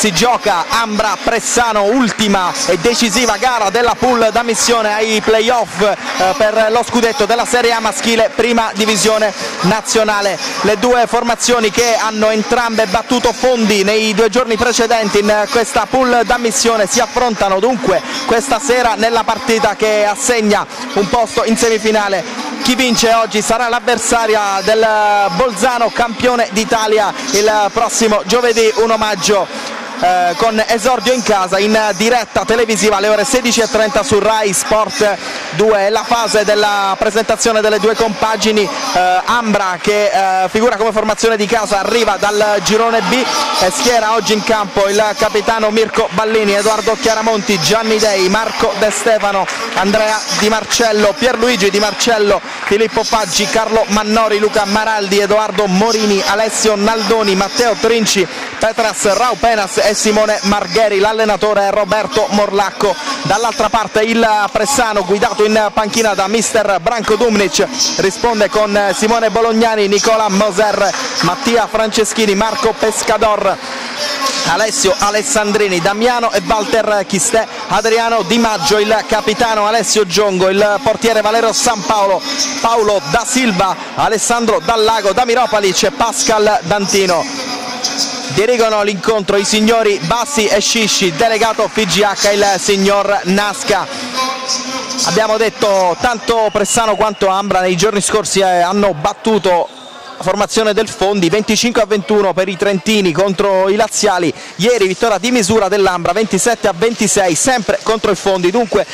si gioca Ambra Pressano, ultima e decisiva gara della pool d'ammissione ai playoff eh, per lo scudetto della Serie A maschile prima divisione nazionale. Le due formazioni che hanno entrambe battuto fondi nei due giorni precedenti in questa pool d'ammissione si affrontano dunque questa sera nella partita che assegna un posto in semifinale. Chi vince oggi sarà l'avversaria del Bolzano campione d'Italia il prossimo giovedì, un omaggio eh, con esordio in casa in diretta televisiva alle ore 16.30 su Rai Sport 2 è la fase della presentazione delle due compagini eh, Ambra che eh, figura come formazione di casa arriva dal girone B. E schiera oggi in campo il capitano Mirko Ballini, Edoardo Chiaramonti, Gianni Dei, Marco De Stefano, Andrea Di Marcello, Pierluigi Di Marcello, Filippo Paggi, Carlo Mannori, Luca Maraldi, Edoardo Morini, Alessio Naldoni, Matteo Trinci, Petras Raupenas e Simone Margheri, l'allenatore è Roberto Morlacco. Dall'altra parte il Pressano guidato in panchina da mister Branco Dumnic risponde con Simone Bolognani, Nicola Moser, Mattia Franceschini, Marco Pescador. Alessio Alessandrini, Damiano e Walter Chistè, Adriano Di Maggio, il capitano Alessio Giongo, il portiere Valero San Paolo, Paolo Da Silva, Alessandro Dallago, Damiropalic e Pascal Dantino dirigono l'incontro i signori Bassi e Scisci, delegato FGH il signor Nasca. Abbiamo detto tanto Pressano quanto Ambra nei giorni scorsi eh, hanno battuto formazione del Fondi 25 a 21 per i Trentini contro i Laziali ieri vittoria di misura dell'Ambra 27 a 26 sempre contro il Fondi dunque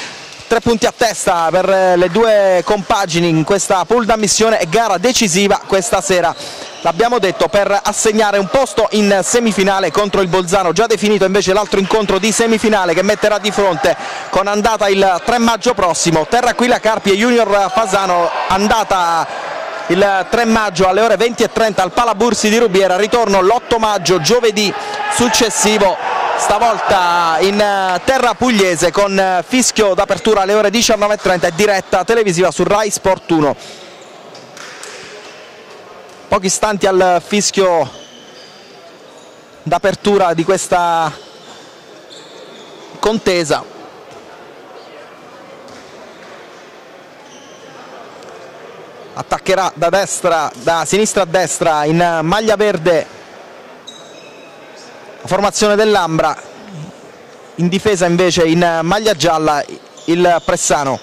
tre punti a testa per eh, le due compagini in questa pool d'ammissione e gara decisiva questa sera. L'abbiamo detto per assegnare un posto in semifinale contro il Bolzano. Già definito invece l'altro incontro di semifinale che metterà di fronte con andata il 3 maggio prossimo. Terraquila Carpi e Junior Fasano andata il 3 maggio alle ore 20.30 al Palabursi di Rubiera. Ritorno l'8 maggio giovedì successivo stavolta in terra pugliese con fischio d'apertura alle ore 19.30 e diretta televisiva su Rai Sport 1 pochi istanti al fischio d'apertura di questa contesa. Attaccherà da destra da sinistra a destra in maglia verde formazione dell'Ambra in difesa invece in maglia gialla il Pressano.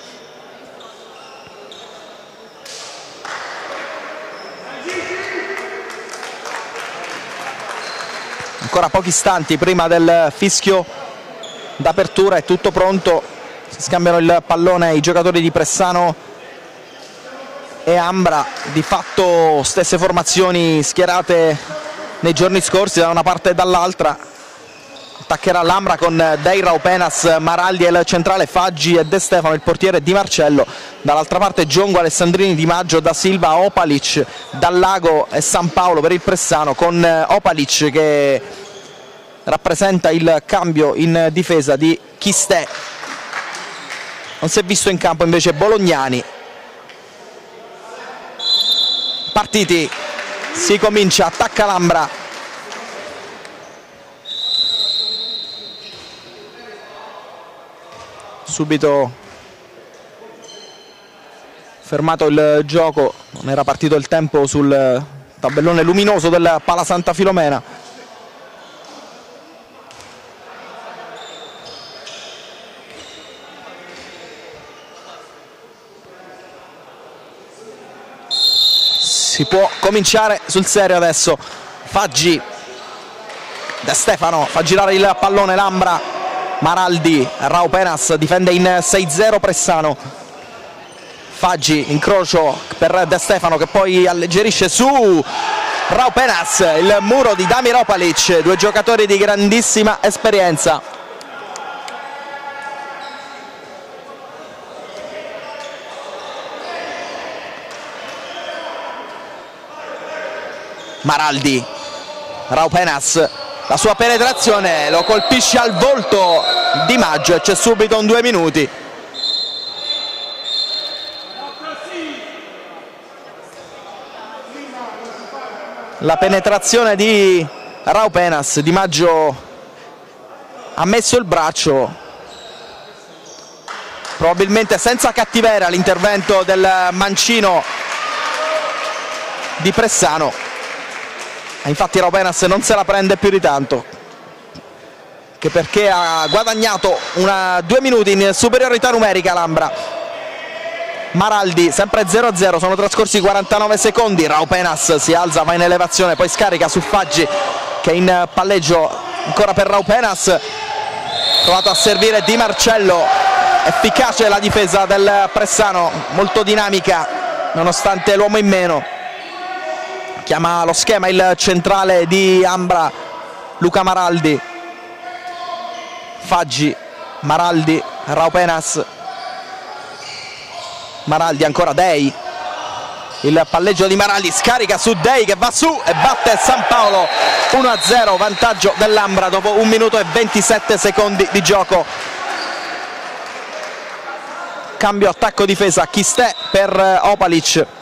Ancora pochi istanti prima del fischio d'apertura è tutto pronto si scambiano il pallone i giocatori di Pressano e Ambra di fatto stesse formazioni schierate nei giorni scorsi da una parte e dall'altra attaccherà l'Ambra con Deira, Openas, Maraldi il centrale Faggi e De Stefano, il portiere Di Marcello. Dall'altra parte Giongo, Alessandrini, Di Maggio, Da Silva, Opalic, Dallago e San Paolo per il Pressano con Opalic che rappresenta il cambio in difesa di Chistè non si è visto in campo invece Bolognani. Partiti si comincia, attacca l'Ambra. Subito fermato il gioco. Non era partito il tempo sul tabellone luminoso del Pala Santa Filomena si può cominciare sul serio adesso. Faggi De Stefano fa girare il pallone Lambra. Maraldi Raupenas difende in 6-0 Pressano. Faggi incrocio per De Stefano che poi alleggerisce su Raupenas il muro di Damiropalic due giocatori di grandissima esperienza Maraldi. Raupenas la sua penetrazione lo colpisce al volto di Maggio e c'è subito un due minuti. La penetrazione di Raupenas Di Maggio ha messo il braccio probabilmente senza cattiveria l'intervento del mancino di Pressano infatti Raupenas non se la prende più di tanto che perché ha guadagnato una, due minuti in superiorità numerica l'Ambra Maraldi sempre 0-0 sono trascorsi 49 secondi. Raupenas si alza va in elevazione poi scarica su Faggi che è in palleggio ancora per Raupenas. Provato a servire Di Marcello. Efficace la difesa del Pressano molto dinamica nonostante l'uomo in meno chiama lo schema il centrale di Ambra Luca Maraldi. Faggi Maraldi Raupenas Maraldi ancora Dei. Il palleggio di Maraldi scarica su Dei che va su e batte San Paolo. 1-0 vantaggio dell'Ambra dopo un minuto e 27 secondi di gioco. Cambio attacco difesa Chistè per Opalic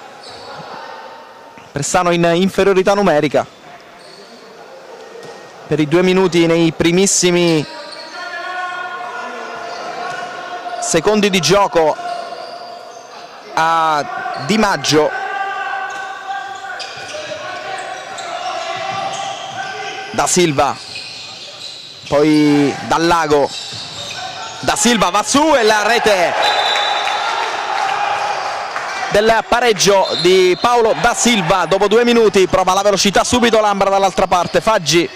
Prestano in inferiorità numerica. Per i due minuti nei primissimi secondi di gioco a Di Maggio. Da Silva. Poi dal Lago. Da Silva va su e la rete del pareggio di Paolo da Silva. Dopo due minuti prova la velocità subito Lambra dall'altra parte. Faggi.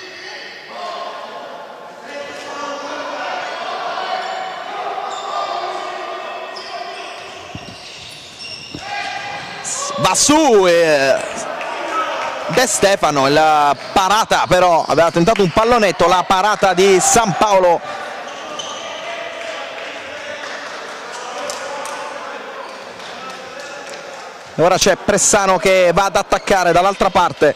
Va su e De Stefano la parata però aveva tentato un pallonetto la parata di San Paolo ora c'è Pressano che va ad attaccare dall'altra parte.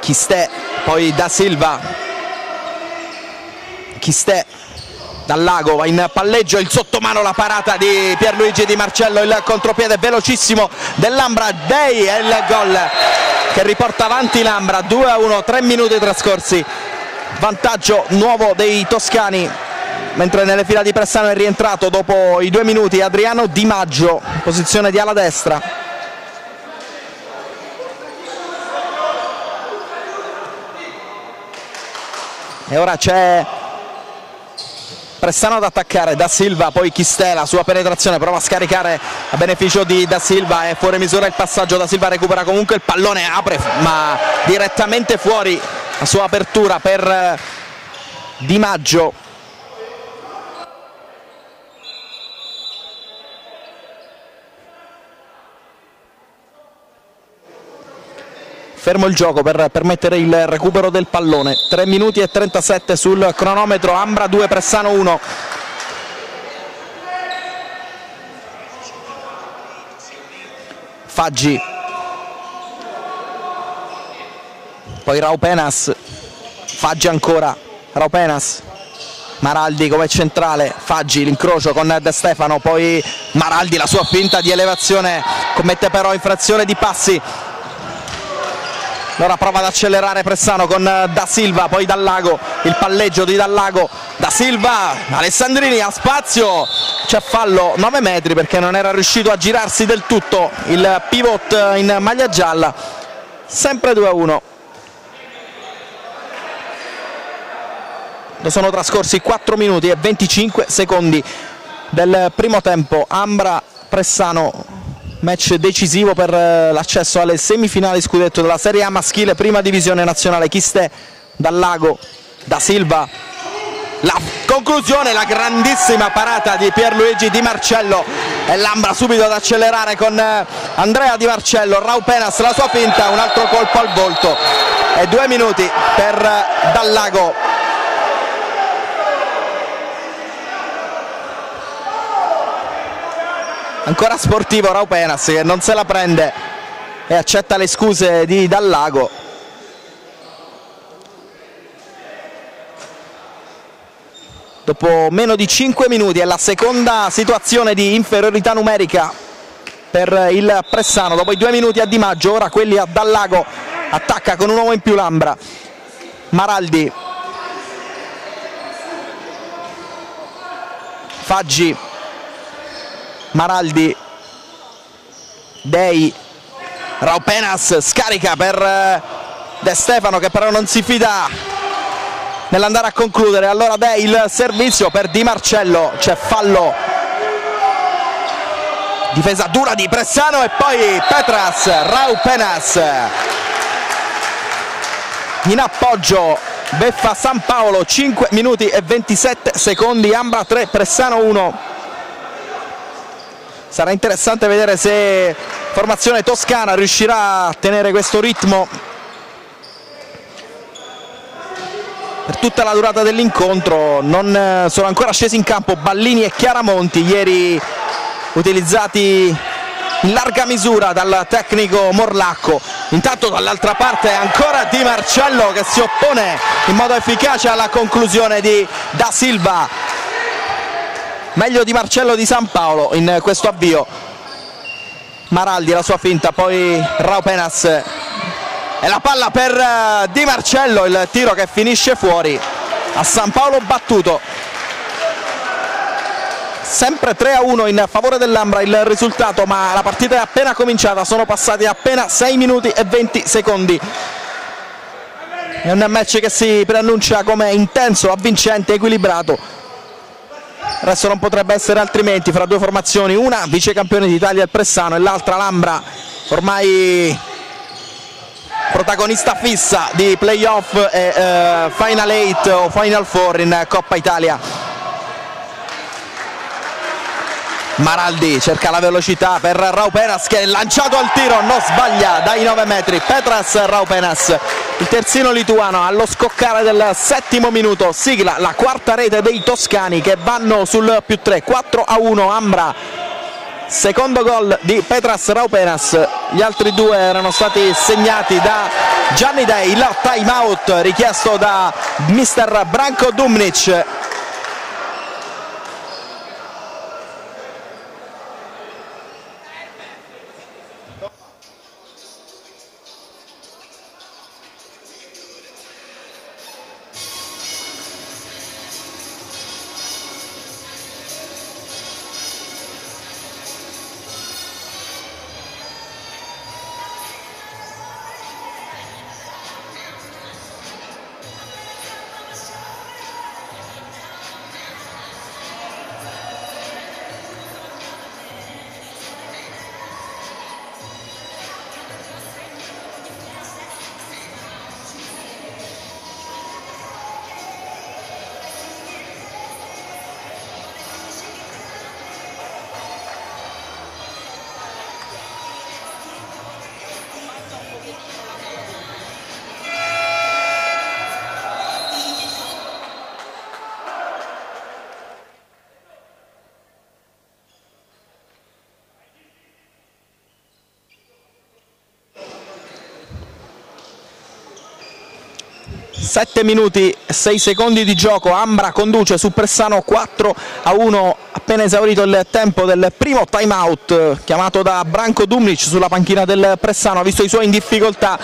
Chistè poi da Silva. Chistè dal lago va in palleggio il sottomano la parata di Pierluigi Di Marcello il contropiede velocissimo dell'Ambra. Dei e il gol che riporta avanti l'Ambra 2 a 1 3 minuti trascorsi. Vantaggio nuovo dei toscani mentre nelle fila di Pressano è rientrato dopo i due minuti Adriano Di Maggio, posizione di ala destra. E ora c'è Pressano ad attaccare Da Silva, poi Chistela, sua penetrazione, prova a scaricare a beneficio di Da Silva e fuori misura il passaggio, Da Silva recupera comunque il pallone, apre ma direttamente fuori la sua apertura per Di Maggio fermo il gioco per permettere il recupero del pallone. 3 minuti e 37 sul cronometro. Ambra 2 Pressano 1 Faggi. Poi Raupenas. Faggi ancora. Raupenas. Maraldi come centrale. Faggi l'incrocio con De Stefano. Poi Maraldi la sua finta di elevazione commette però infrazione di passi Ora prova ad accelerare Pressano con eh, Da Silva, poi Dallago, il palleggio di Dallago, Da Silva, Alessandrini ha spazio, c'è fallo 9 metri perché non era riuscito a girarsi del tutto il pivot in maglia gialla, sempre 2 a 1. Sono trascorsi 4 minuti e 25 secondi del primo tempo, Ambra Pressano match decisivo per eh, l'accesso alle semifinali scudetto della Serie A maschile, prima divisione nazionale, Chiste dal Lago, da Silva, la conclusione, la grandissima parata di Pierluigi Di Marcello. E Lambra subito ad accelerare con eh, Andrea Di Marcello, Raupenas la sua finta, un altro colpo al volto. E due minuti per eh, Dallago ancora sportivo Raupenas che non se la prende e accetta le scuse di Dallago. Dopo meno di 5 minuti è la seconda situazione di inferiorità numerica per il Pressano. Dopo i due minuti a Di Maggio ora quelli a Dallago attacca con un uomo in più Lambra. Maraldi. Faggi Maraldi. Dei. Raupenas scarica per eh, De Stefano che però non si fida nell'andare a concludere. Allora Dei il servizio per Di Marcello. C'è fallo. Difesa dura di Pressano e poi Petras Raupenas. In appoggio beffa San Paolo 5 minuti e 27 secondi Ambra 3 Pressano 1 sarà interessante vedere se formazione toscana riuscirà a tenere questo ritmo per tutta la durata dell'incontro. Non eh, sono ancora scesi in campo Ballini e Chiaramonti ieri utilizzati in larga misura dal tecnico Morlacco. Intanto dall'altra parte ancora Di Marcello che si oppone in modo efficace alla conclusione di Da Silva meglio Di Marcello di San Paolo in questo avvio. Maraldi la sua finta poi Raupenas e la palla per eh, Di Marcello il tiro che finisce fuori. A San Paolo battuto. Sempre 3 a 1 in favore dell'Ambra il risultato ma la partita è appena cominciata. Sono passati appena 6 minuti e 20 secondi. È un match che si preannuncia come intenso, avvincente, equilibrato adesso non potrebbe essere altrimenti fra due formazioni una vice campione d'Italia il Pressano e l'altra l'Ambra ormai protagonista fissa di playoff e eh, Final 8 o Final 4 in Coppa Italia Maraldi cerca la velocità per Raupenas che è lanciato al tiro, non sbaglia dai 9 metri, Petras Raupenas, il terzino lituano allo scoccare del settimo minuto, sigla la quarta rete dei toscani che vanno sul più 3, 4 a 1 Ambra, secondo gol di Petras Raupenas, gli altri due erano stati segnati da Gianni Dei, il time out richiesto da mister Branko Dumnic Sette minuti e 6 secondi di gioco, Ambra conduce su Pressano 4 a 1 appena esaurito il tempo del primo time out chiamato da Branco Dumnic sulla panchina del Pressano, ha visto i suoi in difficoltà.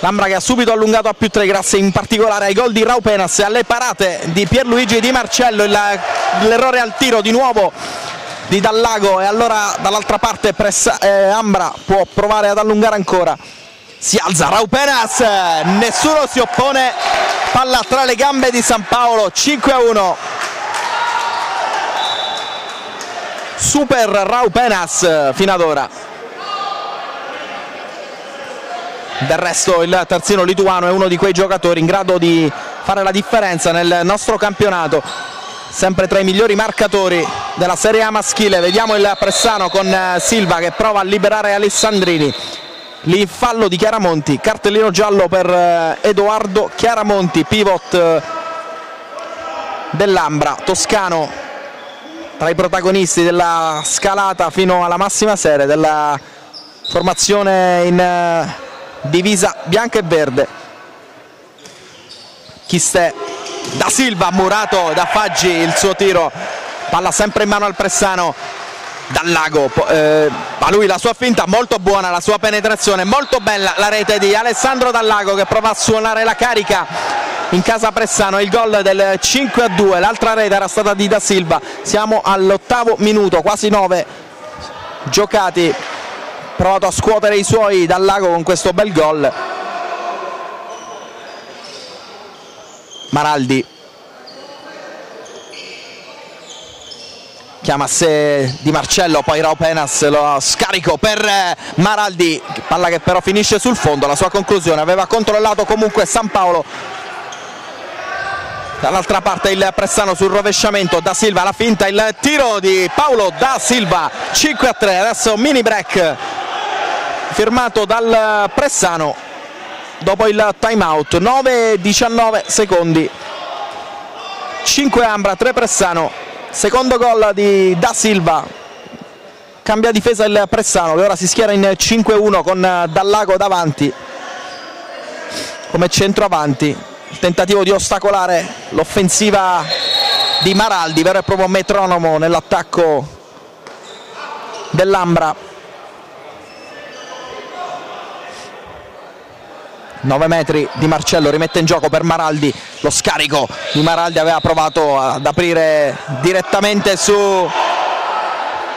L'Ambra che ha subito allungato a più 3 grazie in particolare ai gol di Raupenas e alle parate di Pierluigi Di Marcello, l'errore al tiro di nuovo di Dallago. E allora dall'altra parte Pressa, eh, Ambra può provare ad allungare ancora. Si alza Raupenas nessuno si oppone palla tra le gambe di San Paolo 5 a 1 super Raupenas fino ad ora. Del resto il terzino lituano è uno di quei giocatori in grado di fare la differenza nel nostro campionato. Sempre tra i migliori marcatori della Serie A maschile vediamo il Pressano con Silva che prova a liberare Alessandrini lì fallo di Chiaramonti, cartellino giallo per eh, Edoardo Chiaramonti, pivot eh, dell'Ambra, toscano tra i protagonisti della scalata fino alla massima serie della formazione in eh, divisa bianca e verde. Chistè da Silva, murato da Faggi il suo tiro, palla sempre in mano al Pressano dal lago. Eh, a lui la sua finta molto buona la sua penetrazione molto bella la rete di Alessandro Dallago che prova a suonare la carica in casa Pressano. Il gol del 5 a 2 l'altra rete era stata di Da Silva. Siamo all'ottavo minuto quasi nove giocati. Provato a scuotere i suoi dal lago con questo bel gol. Maraldi chiama a sé Di Marcello, poi Rao Penas lo scarico per eh, Maraldi, palla che però finisce sul fondo, la sua conclusione. Aveva controllato comunque San Paolo. Dall'altra parte il Pressano sul rovesciamento da Silva la finta il tiro di Paolo da Silva 5 a 3 adesso mini break firmato dal Pressano dopo il time out 9-19 secondi. 5 Ambra 3 Pressano secondo gol di Da Silva. Cambia difesa il Pressano che ora si schiera in 5-1 con Dallago davanti. Come centroavanti il tentativo di ostacolare l'offensiva di Maraldi vero e proprio metronomo nell'attacco dell'Ambra 9 metri di Marcello rimette in gioco per Maraldi. Lo scarico di Maraldi aveva provato ad aprire direttamente su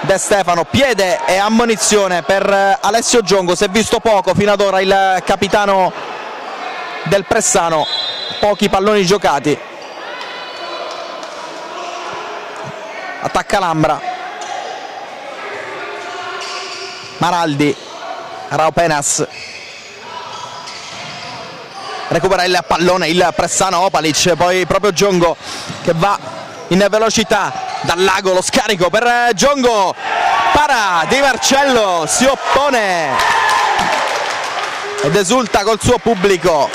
De Stefano. Piede e ammonizione per Alessio Giongo. Si è visto poco fino ad ora il capitano del Pressano. Pochi palloni giocati. Attacca l'Ambra. Maraldi Rao Penas recupera il pallone il Pressano Opalic poi proprio Giongo che va in velocità dal lago lo scarico per Giongo. Para Di Marcello si oppone ed esulta col suo pubblico.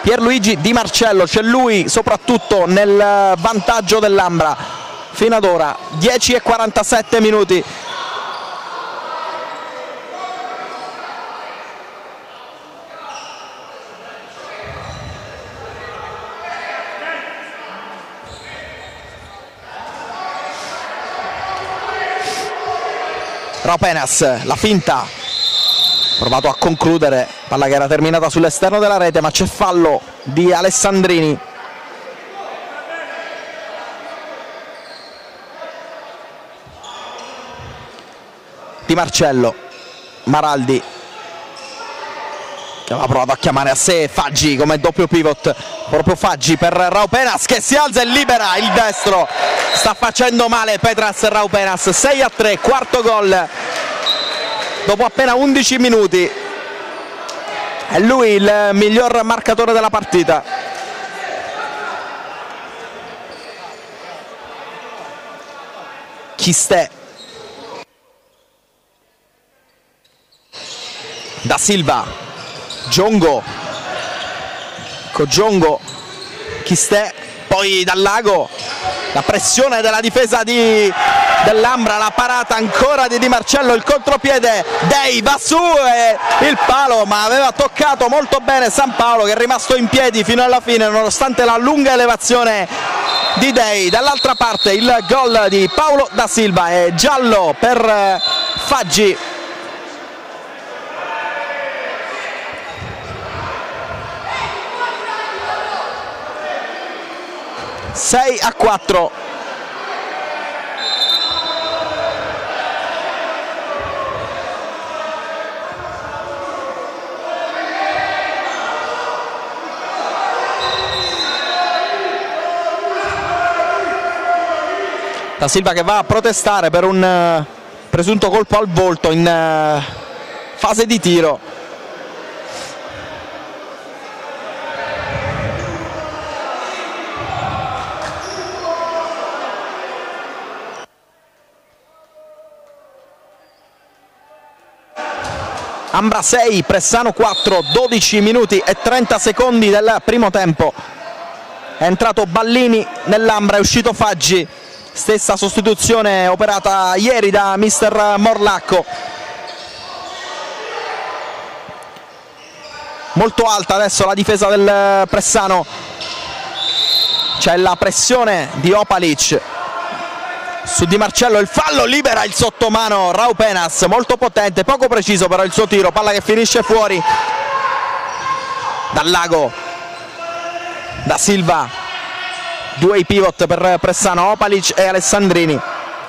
Pierluigi Di Marcello c'è lui soprattutto nel vantaggio dell'Ambra fino ad ora 10 e 47 minuti. Ropenas, la finta. Provato a concludere. Palla che era terminata sull'esterno della rete ma c'è fallo di Alessandrini Di Marcello. Maraldi. Che aveva provato a chiamare a sé Faggi come doppio pivot. Proprio Faggi per Raupenas che si alza e libera il destro. Sta facendo male Petras Raupenas 6 a 3 quarto gol. Dopo appena 11 minuti. È lui il miglior marcatore della partita. Chistè da Silva. Giongo. Cogiongo. Chistè poi dal lago. La pressione della difesa di dell'Ambra, la parata ancora di Di Marcello, il contropiede Dei va su e il palo ma aveva toccato molto bene San Paolo che è rimasto in piedi fino alla fine nonostante la lunga elevazione di Dei, dall'altra parte il gol di Paolo da Silva è giallo per Faggi 6 a 4 Da Silva che va a protestare per un uh, presunto colpo al volto in uh, fase di tiro Ambra 6, Pressano 4, 12 minuti e 30 secondi del primo tempo. È entrato Ballini nell'Ambra, è uscito Faggi, stessa sostituzione operata ieri da mister Morlacco. molto alta adesso la difesa del Pressano c'è la pressione di Opalic su Di Marcello il fallo libera il sottomano Raupenas molto potente poco preciso però il suo tiro palla che finisce fuori dal lago da Silva. Due i pivot per Pressano Opalic e Alessandrini.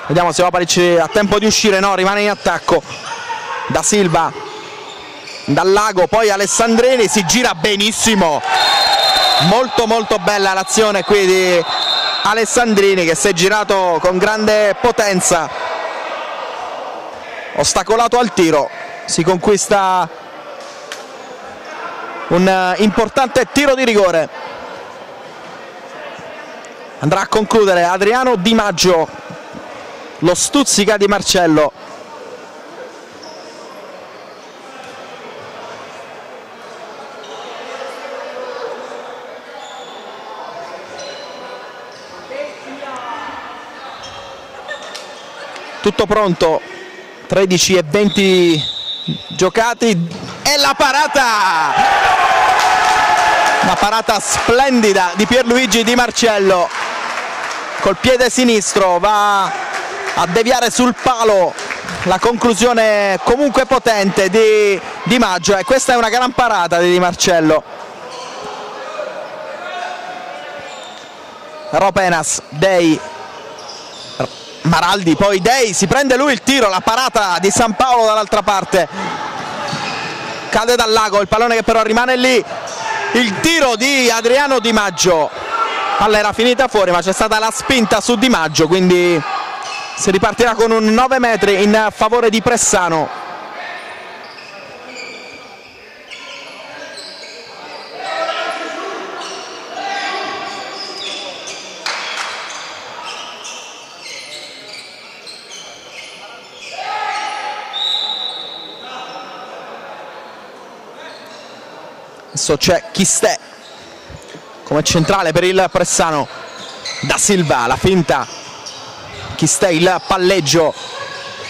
Vediamo se Opalic ha tempo di uscire no rimane in attacco da Silva. Dal lago poi Alessandrini si gira benissimo. Molto molto bella l'azione qui di Alessandrini che si è girato con grande potenza. Ostacolato al tiro si conquista un importante tiro di rigore. Andrà a concludere Adriano Di Maggio lo stuzzica di Marcello tutto pronto? 13 e 20 giocati. E la parata! Una parata splendida di Pierluigi Di Marcello. Col piede sinistro va a deviare sul palo la conclusione comunque potente di Di Maggio. E questa è una gran parata di Di Marcello. Ropenas, Dei Maraldi, poi Dei, si prende lui il tiro, la parata di San Paolo dall'altra parte. Cade dal lago, il pallone che però rimane lì. Il tiro di Adriano Di Maggio. Palla era finita fuori, ma c'è stata la spinta su Di Maggio, quindi si ripartirà con un 9 metri in favore di Pressano. Adesso c'è Chistè come centrale per il Pressano da Silva la finta. Chistè il palleggio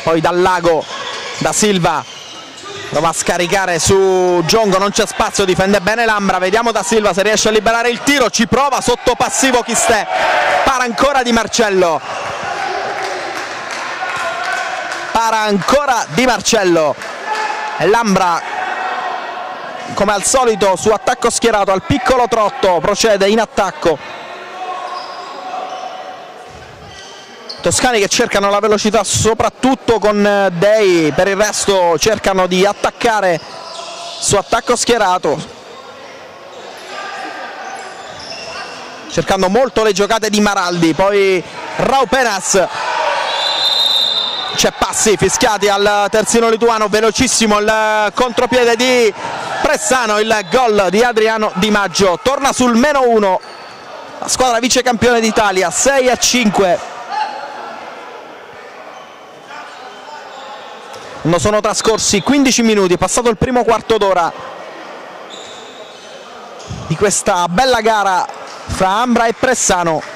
poi dal lago da Silva. Prova a scaricare su Giongo non c'è spazio difende bene Lambra. Vediamo da Silva se riesce a liberare il tiro ci prova sotto passivo Chistè para ancora di Marcello. Para ancora di Marcello. Lambra come al solito su attacco schierato al piccolo trotto procede in attacco. Toscani che cercano la velocità soprattutto con eh, Dei per il resto cercano di attaccare su attacco schierato. Cercando molto le giocate di Maraldi poi Raupenas c'è passi fischiati al terzino lituano velocissimo il contropiede di Pressano il gol di Adriano Di Maggio. Torna sul meno 1 la squadra vice campione d'Italia 6 a 5 non sono trascorsi 15 minuti è passato il primo quarto d'ora di questa bella gara fra Ambra e Pressano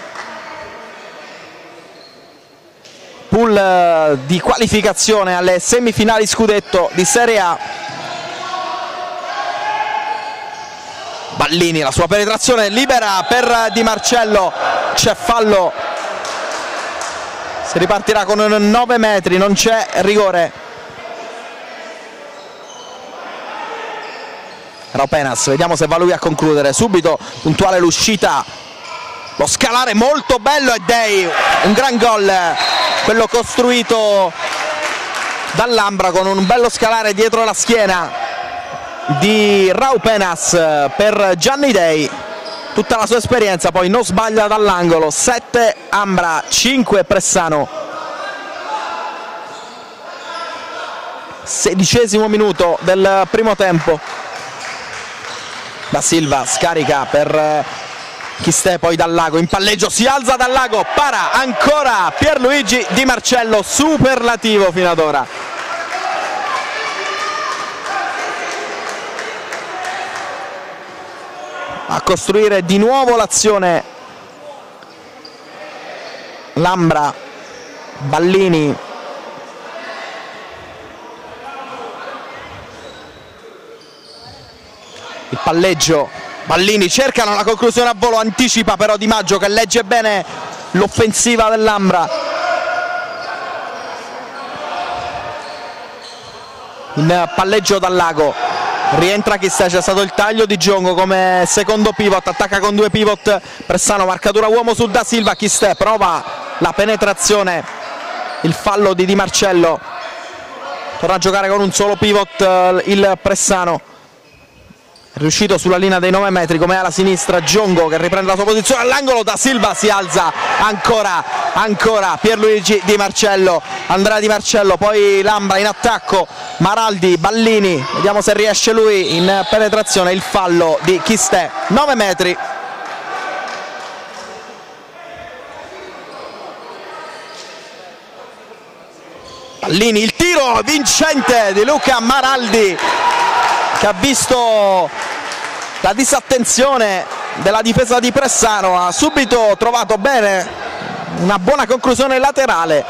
pool eh, di qualificazione alle semifinali scudetto di Serie A. Ballini la sua penetrazione libera per Di Marcello. C'è fallo. Si ripartirà con 9 metri non c'è rigore. Raupenas vediamo se va lui a concludere. Subito puntuale l'uscita lo scalare molto bello e Dei un gran gol quello costruito dall'Ambra con un bello scalare dietro la schiena di Raupenas per Gianni Dei. Tutta la sua esperienza poi non sbaglia dall'angolo 7 Ambra 5 Pressano. Sedicesimo minuto del primo tempo. Da Silva scarica per Chistè poi dal lago? In palleggio si alza dal lago para ancora Pierluigi Di Marcello superlativo fino ad ora. A costruire di nuovo l'azione. Lambra Ballini. Il palleggio Ballini cercano la conclusione a volo anticipa però Di Maggio che legge bene l'offensiva dell'Ambra. In palleggio dal lago. Rientra Chissà, c'è stato il taglio di Giongo come secondo pivot, attacca con due pivot. Pressano, marcatura uomo su Da Silva, Chistè prova la penetrazione, il fallo di Di Marcello, torna a giocare con un solo pivot eh, il Pressano, riuscito sulla linea dei 9 metri come alla sinistra Giongo che riprende la sua posizione all'angolo da Silva si alza ancora ancora Pierluigi Di Marcello Andrea Di Marcello poi Lambra in attacco Maraldi Ballini vediamo se riesce lui in penetrazione il fallo di Chistè 9 metri. Ballini il tiro vincente di Luca Maraldi che ha visto la disattenzione della difesa di Pressano ha subito trovato bene una buona conclusione laterale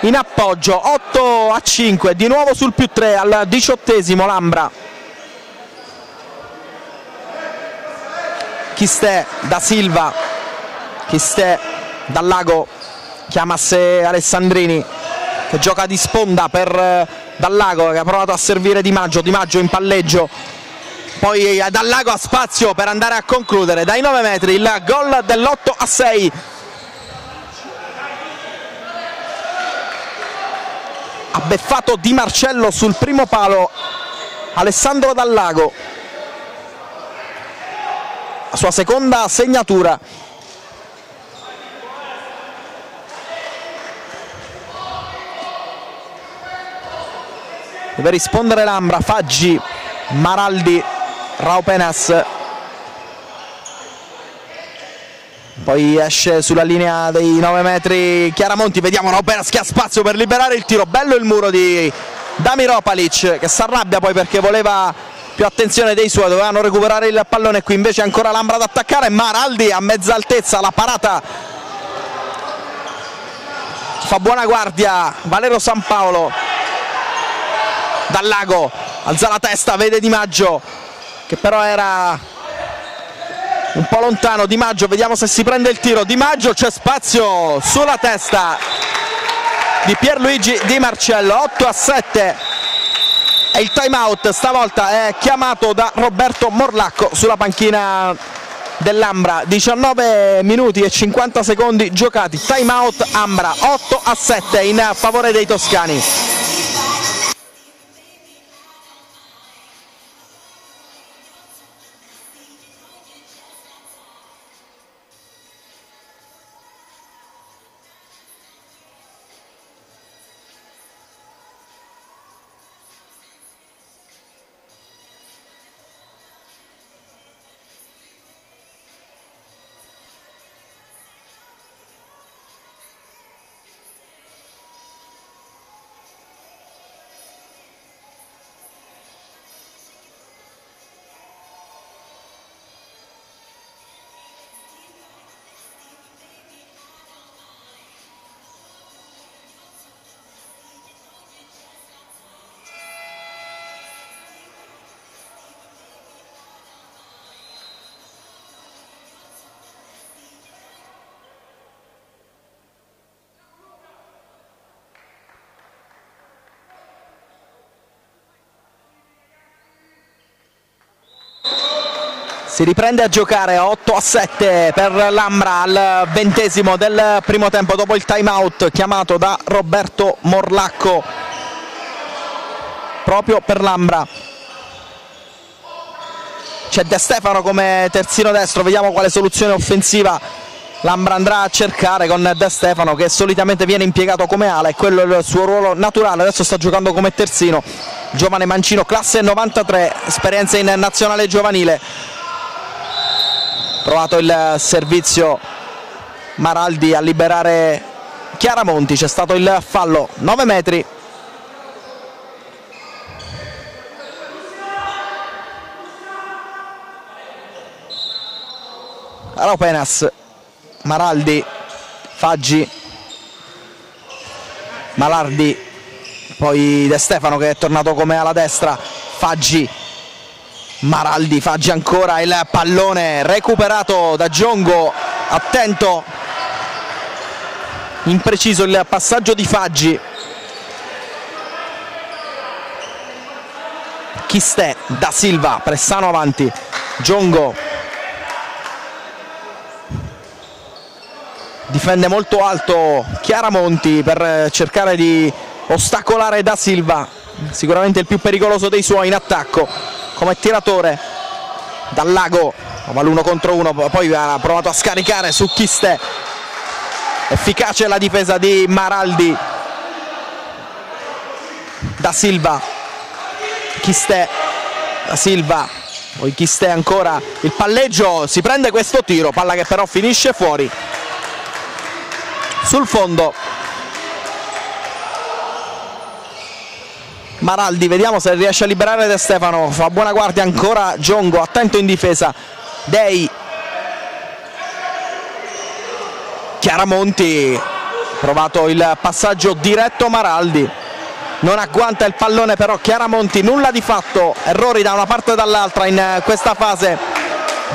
in appoggio 8 a 5 di nuovo sul più 3 al diciottesimo Lambra. Chistè da Silva Chistè dal lago chiama a sé Alessandrini che gioca di sponda per dal lago che ha provato a servire Di Maggio Di Maggio in palleggio poi eh, dal lago a spazio per andare a concludere. Dai 9 metri il gol dell'8 a 6 ha beffato Di Marcello sul primo palo Alessandro Dallago. La sua seconda segnatura deve rispondere Lambra Faggi Maraldi Raupenas poi esce sulla linea dei 9 metri Chiaramonti, vediamo Raupenas che ha spazio per liberare il tiro, bello il muro di Damiropalic che si arrabbia poi perché voleva più attenzione dei suoi, dovevano recuperare il pallone. Qui invece ancora Lambra ad attaccare, Maraldi a mezza altezza, la parata. Fa buona guardia Valero San Paolo dal lago alza la testa, vede Di Maggio che però era un po' lontano. Di Maggio, vediamo se si prende il tiro. Di Maggio c'è spazio sulla testa di Pierluigi Di Marcello 8 a 7 e il time out stavolta è chiamato da Roberto Morlacco sulla panchina dell'Ambra. 19 minuti e 50 secondi giocati. Time out Ambra 8 a 7 in favore dei toscani si riprende a giocare 8 a 7 per l'Ambra al ventesimo del primo tempo dopo il time out chiamato da Roberto Morlacco. Proprio per l'Ambra. C'è De Stefano come terzino destro vediamo quale soluzione offensiva l'Ambra andrà a cercare con De Stefano che solitamente viene impiegato come ala e quello è il suo ruolo naturale adesso sta giocando come terzino. Giovane mancino classe 93 esperienza in nazionale giovanile provato il servizio Maraldi a liberare Chiaramonti, c'è stato il fallo 9 metri. Aropenas Maraldi Faggi Malardi poi De Stefano che è tornato come alla destra Faggi Maraldi Faggi ancora il pallone recuperato da Giongo. Attento. Impreciso il passaggio di Faggi. Chistè da Silva Pressano avanti. Giongo. Difende molto alto Chiaramonti per cercare di ostacolare da Silva sicuramente il più pericoloso dei suoi in attacco come tiratore dal lago. Va l'uno contro uno poi ha provato a scaricare su Chiste efficace la difesa di Maraldi. Da Silva. Chiste da Silva. Poi Chiste ancora? Il palleggio si prende questo tiro palla che però finisce fuori. Sul fondo Maraldi vediamo se riesce a liberare De Stefano. Fa buona guardia ancora Giongo attento in difesa. Dei. Chiaramonti. Provato il passaggio diretto Maraldi. Non agguanta il pallone però Chiaramonti nulla di fatto. Errori da una parte e dall'altra in questa fase.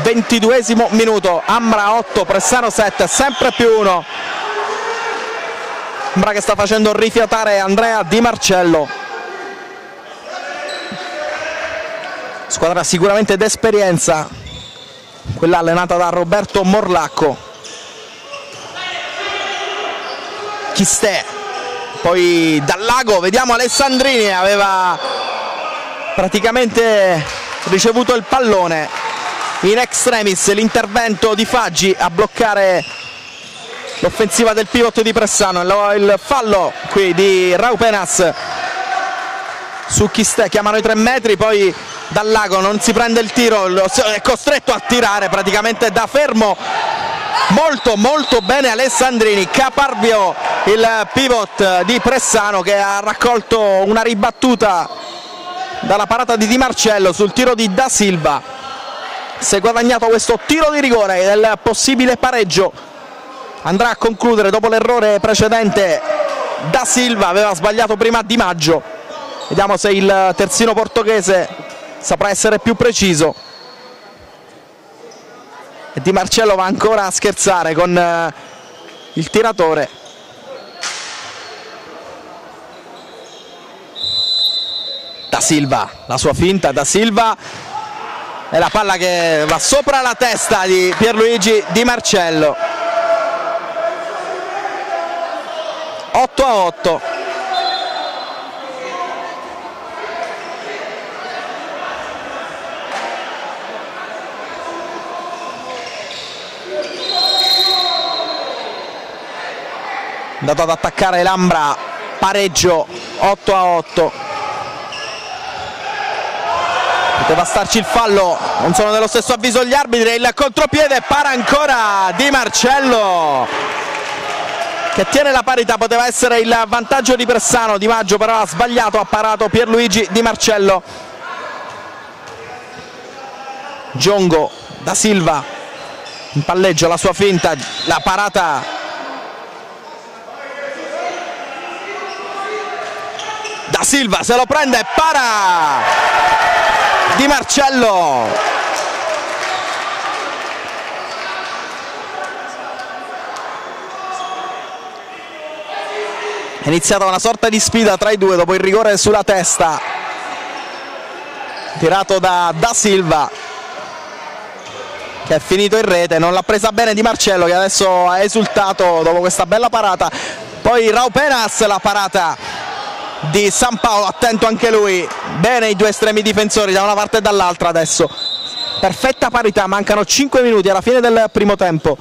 22 minuto Ambra 8 Pressano 7 sempre più 1 Ambra che sta facendo rifiatare Andrea Di Marcello squadra sicuramente d'esperienza. Quella allenata da Roberto Morlacco. Chistè poi dal lago vediamo Alessandrini aveva praticamente ricevuto il pallone. In extremis l'intervento di Faggi a bloccare l'offensiva del pivot di Pressano. Il fallo qui di Raupenas su Chistè chiamano i tre metri poi dal lago non si prende il tiro è costretto a tirare praticamente da fermo. Molto molto bene Alessandrini Caparbio il pivot di Pressano che ha raccolto una ribattuta dalla parata di Di Marcello sul tiro di Da Silva. Si è guadagnato questo tiro di rigore del possibile pareggio. Andrà a concludere dopo l'errore precedente. Da Silva aveva sbagliato prima Di Maggio. Vediamo se il terzino portoghese saprà essere più preciso. E Di Marcello va ancora a scherzare con eh, il tiratore. Da Silva, la sua finta Da Silva. E la palla che va sopra la testa di Pierluigi Di Marcello. 8 a 8 andato ad attaccare l'Ambra pareggio 8 a 8 poteva starci il fallo non sono dello stesso avviso gli arbitri il contropiede para ancora Di Marcello che tiene la parità poteva essere il vantaggio di Pressano Di Maggio però ha sbagliato ha parato Pierluigi Di Marcello. Giongo da Silva in palleggio la sua finta la parata Da Silva se lo prende para! Di Marcello. È iniziata una sorta di sfida tra i due dopo il rigore sulla testa. Tirato da, da Silva che è finito in rete. Non l'ha presa bene Di Marcello che adesso ha esultato dopo questa bella parata. Poi Raupenas la parata di San Paolo, attento anche lui, bene i due estremi difensori da una parte e dall'altra adesso, perfetta parità, mancano 5 minuti alla fine del primo tempo.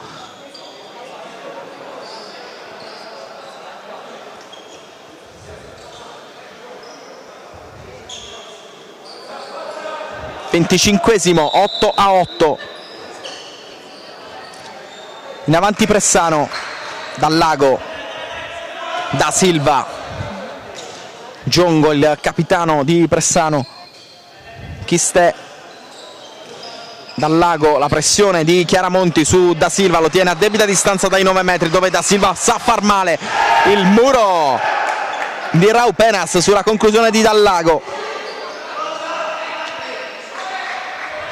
Venticinquesimo, 8 a 8. In avanti Pressano, dal lago, da Silva, Giongo, il capitano di Pressano, Chistè dal lago, la pressione di Chiaramonti su Da Silva, lo tiene a debita distanza dai 9 metri dove Da Silva sa far male. Il muro di Rau Penas sulla conclusione di Dallago.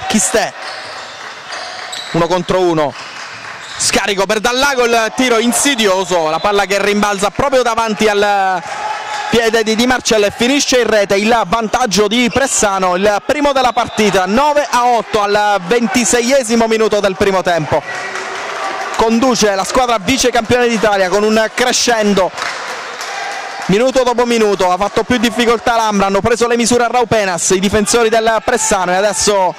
Chistè uno contro uno. Scarico per Dallago il tiro insidioso la palla che rimbalza proprio davanti al piede di Di Marcello e finisce in rete il vantaggio di Pressano il primo della partita 9 a 8 al 26 minuto del primo tempo. Conduce la squadra vice campione d'Italia con un crescendo. Minuto dopo minuto ha fatto più difficoltà Lambra hanno preso le misure a Raupenas i difensori del Pressano e adesso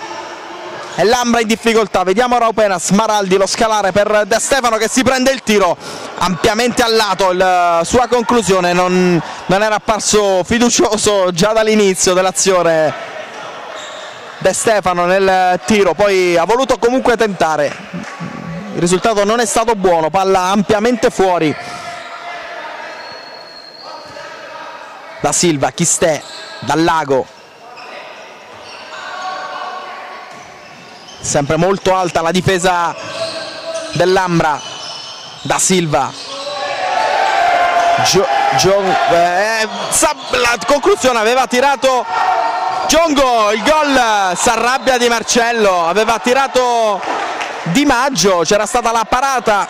Lambra in difficoltà. Vediamo Raupenas, Maraldi lo scalare per De Stefano che si prende il tiro ampiamente al lato. La sua conclusione non, non era apparso fiducioso già dall'inizio dell'azione De Stefano nel tiro. Poi ha voluto comunque tentare. Il risultato non è stato buono. Palla ampiamente fuori. Da Silva, Chistè, dal Lago. Sempre molto alta la difesa dell'Ambra, da Silva. Gio, Gio, eh, la conclusione aveva tirato Giongo, il gol si arrabbia di Marcello, aveva tirato Di Maggio, c'era stata la parata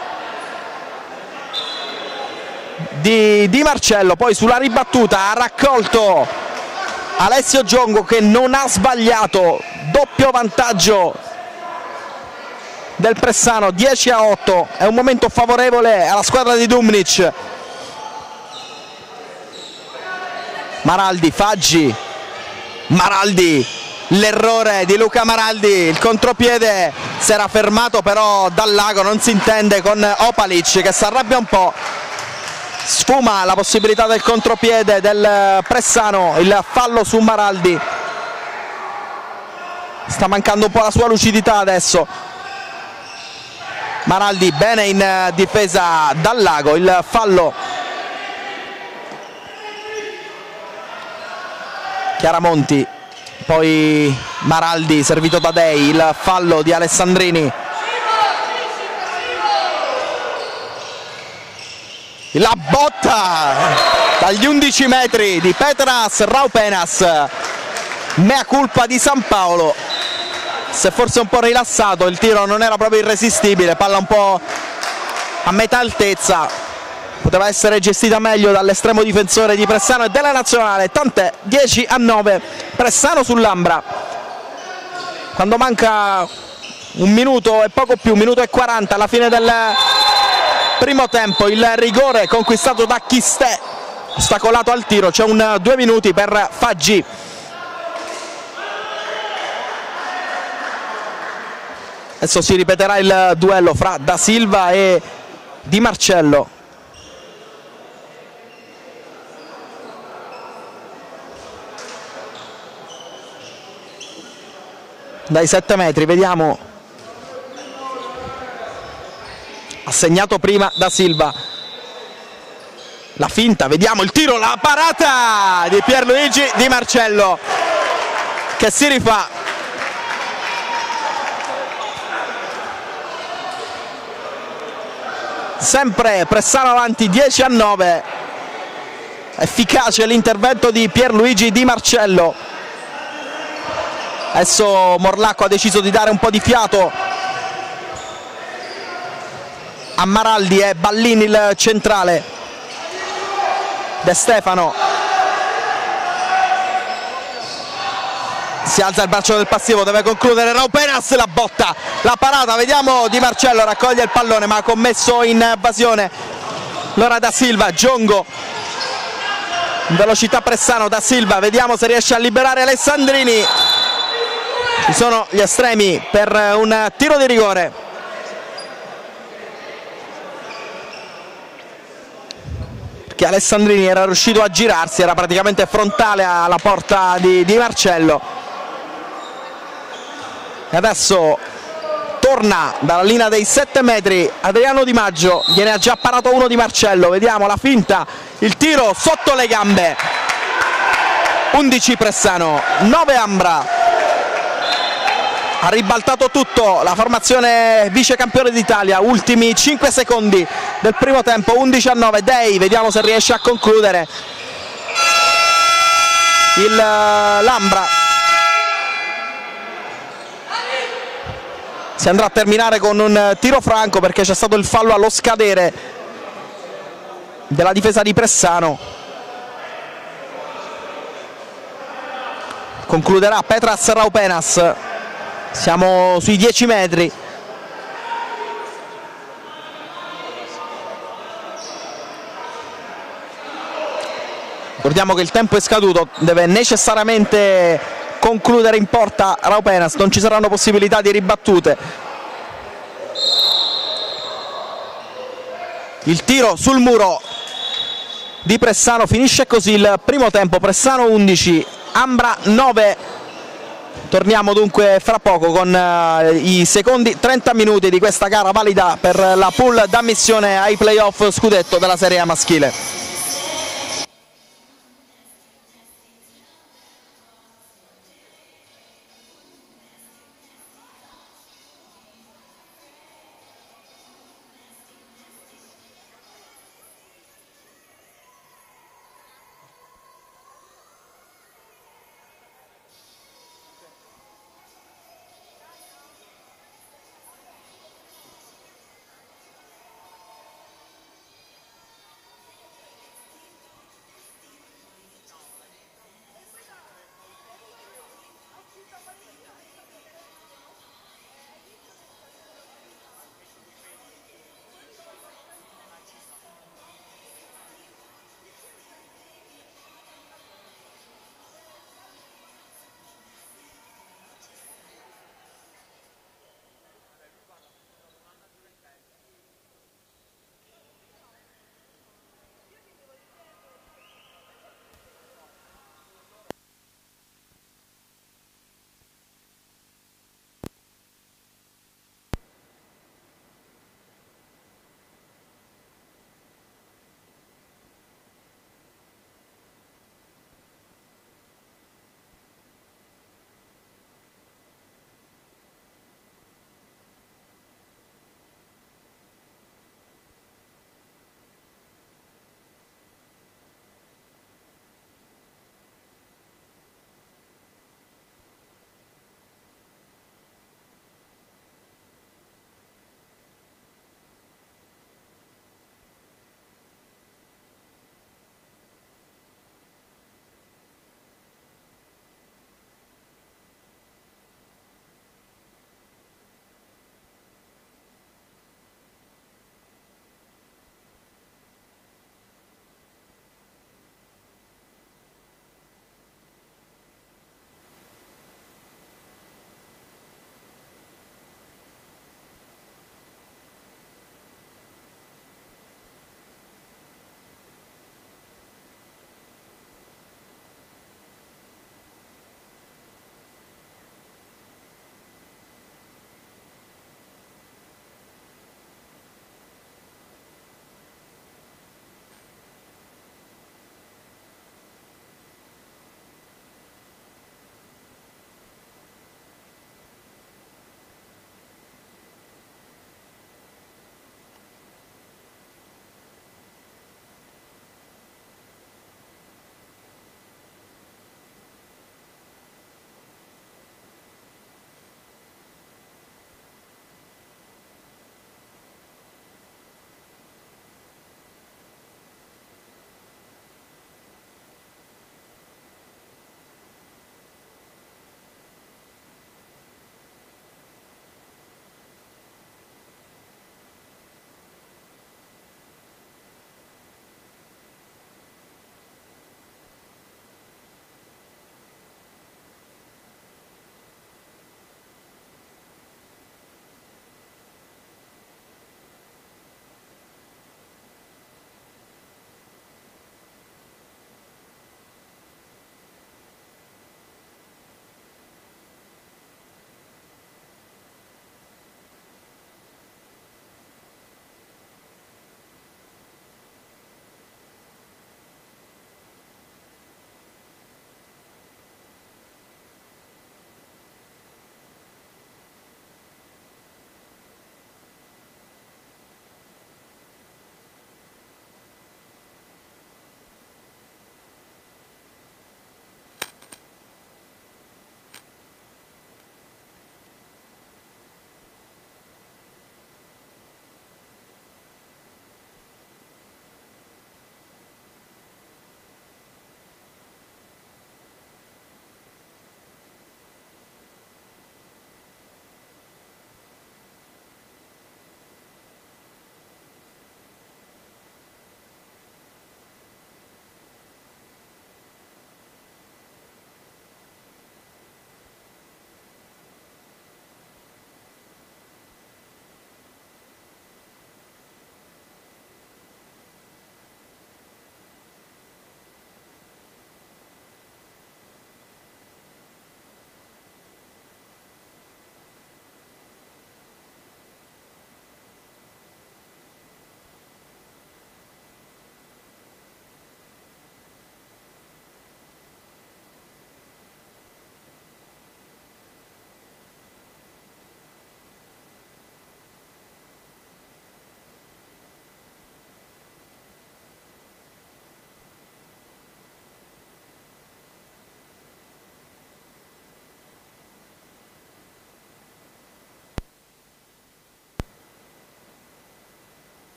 di, di Marcello, poi sulla ribattuta ha raccolto Alessio Giongo che non ha sbagliato, doppio vantaggio del Pressano 10 a 8 è un momento favorevole alla squadra di Dumnic Maraldi, Faggi Maraldi l'errore di Luca Maraldi il contropiede si era fermato però dal lago non si intende con Opalic che si arrabbia un po' sfuma la possibilità del contropiede del Pressano, il fallo su Maraldi. Sta mancando un po' la sua lucidità adesso. Maraldi bene in difesa dal lago, il fallo. Chiaramonti, poi Maraldi servito da Dei, il fallo di Alessandrini. la botta dagli 11 metri di Petras Raupenas mea culpa di San Paolo si è forse un po' rilassato il tiro non era proprio irresistibile. Palla un po' a metà altezza. Poteva essere gestita meglio dall'estremo difensore di Pressano e della nazionale. Tant'è 10 a 9 Pressano sull'Ambra. Quando manca un minuto e poco più, un minuto e 40 alla fine del primo tempo il rigore conquistato da Chistè ostacolato al tiro c'è un due minuti per Faggi adesso si ripeterà il duello fra Da Silva e Di Marcello. Dai 7 metri vediamo. Ha segnato prima da Silva. La finta, vediamo il tiro, la parata di Pierluigi Di Marcello che si rifà sempre Pressano avanti 10 a 9 efficace l'intervento di Pierluigi Di Marcello. Adesso Morlacco ha deciso di dare un po' di fiato. A Maraldi e Ballini il centrale. De Stefano si alza il braccio del passivo deve concludere Raupenas la botta la parata vediamo Di Marcello raccoglie il pallone ma ha commesso in evasione Lora da Silva Giongo. Velocità Pressano da Silva vediamo se riesce a liberare Alessandrini. Ci sono gli estremi per un tiro di rigore. Che Alessandrini era riuscito a girarsi, era praticamente frontale alla porta di, di Marcello. E adesso torna dalla linea dei 7 metri Adriano Di Maggio, gliene ha già parato uno di Marcello, vediamo la finta, il tiro sotto le gambe. 11 Pressano, 9 Ambra, ha ribaltato tutto la formazione vice campione d'Italia ultimi 5 secondi del primo tempo 11 a 9 Dei vediamo se riesce a concludere. Il uh, Lambra si andrà a terminare con un tiro franco perché c'è stato il fallo allo scadere della difesa di Pressano. Concluderà Petras Raupenas. Siamo sui 10 metri. Ricordiamo che il tempo è scaduto deve necessariamente concludere in porta Raupenas non ci saranno possibilità di ribattute. Il tiro sul muro di Pressano finisce così. Il primo tempo Pressano 11 Ambra 9 torniamo dunque fra poco con uh, i secondi 30 minuti di questa gara valida per la pool d'ammissione ai playoff scudetto della Serie A maschile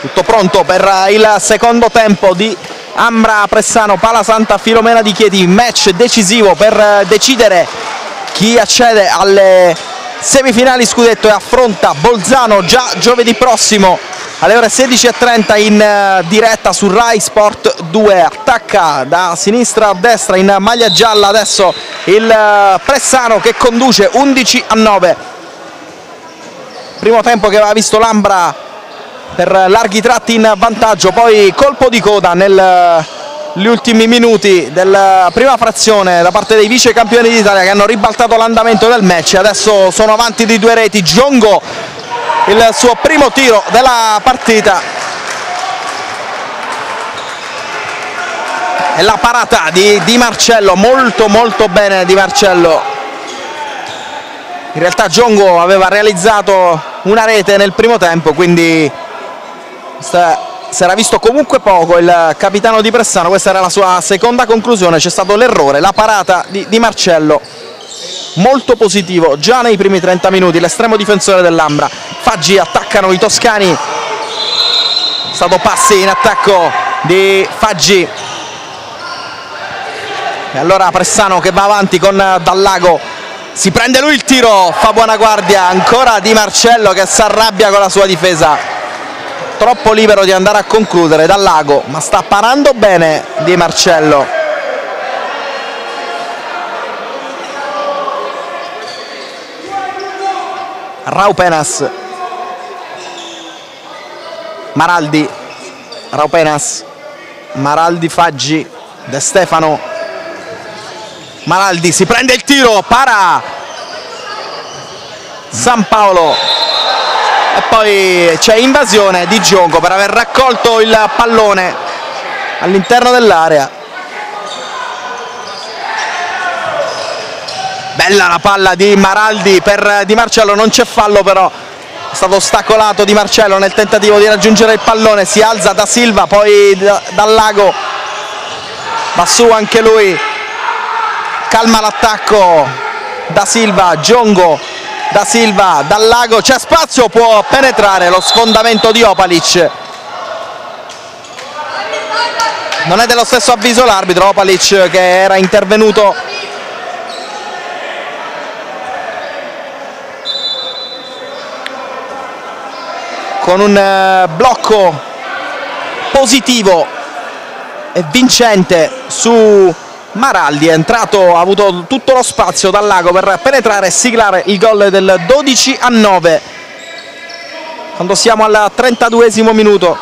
tutto pronto per il secondo tempo di Ambra Pressano, Pala Santa Filomena di Chieti, match decisivo per decidere chi accede alle semifinali scudetto e affronta Bolzano già giovedì prossimo alle ore 16.30 in eh, diretta su Rai Sport 2 attacca da sinistra a destra in maglia gialla adesso il eh, Pressano che conduce 11 a 9 primo tempo che aveva visto Lambra per larghi tratti in vantaggio. Poi colpo di coda nel gli ultimi minuti della prima frazione da parte dei vice campioni d'Italia che hanno ribaltato l'andamento del match. Adesso sono avanti di due reti. Giongo il suo primo tiro della partita. E la parata di Di Marcello molto molto bene Di Marcello. In realtà Giongo aveva realizzato una rete nel primo tempo quindi si era visto comunque poco il capitano di Pressano, questa era la sua seconda conclusione, c'è stato l'errore, la parata di, di, Marcello, molto positivo. Già nei primi 30 minuti, l'estremo difensore dell'Ambra, Faggi attaccano i toscani, è stato passi in attacco di Faggi, e allora Pressano che va avanti con Dallago, si prende lui il tiro, fa buona guardia, ancora Di Marcello che si arrabbia con la sua difesa troppo libero di andare a concludere dal lago ma sta parando bene Di Marcello. Raupenas Maraldi. Raupenas Maraldi Faggi. De Stefano. Maraldi si prende il tiro para. San Paolo poi c'è invasione di Gionco per aver raccolto il pallone all'interno dell'area. Bella la palla di Maraldi per Di Marcello non c'è fallo però. È stato ostacolato Di Marcello nel tentativo di raggiungere il pallone. Si alza da Silva poi dal lago. Va su anche lui. Calma l'attacco da Silva Giongo da Silva, dal lago, c'è spazio, può penetrare lo sfondamento di Opalic. Non è dello stesso avviso l'arbitro, Opalic che era intervenuto con un eh, blocco positivo e vincente su Maraldi è entrato, ha avuto tutto lo spazio dal lago per penetrare e siglare il gol del 12 a 9 quando siamo al 32 minuto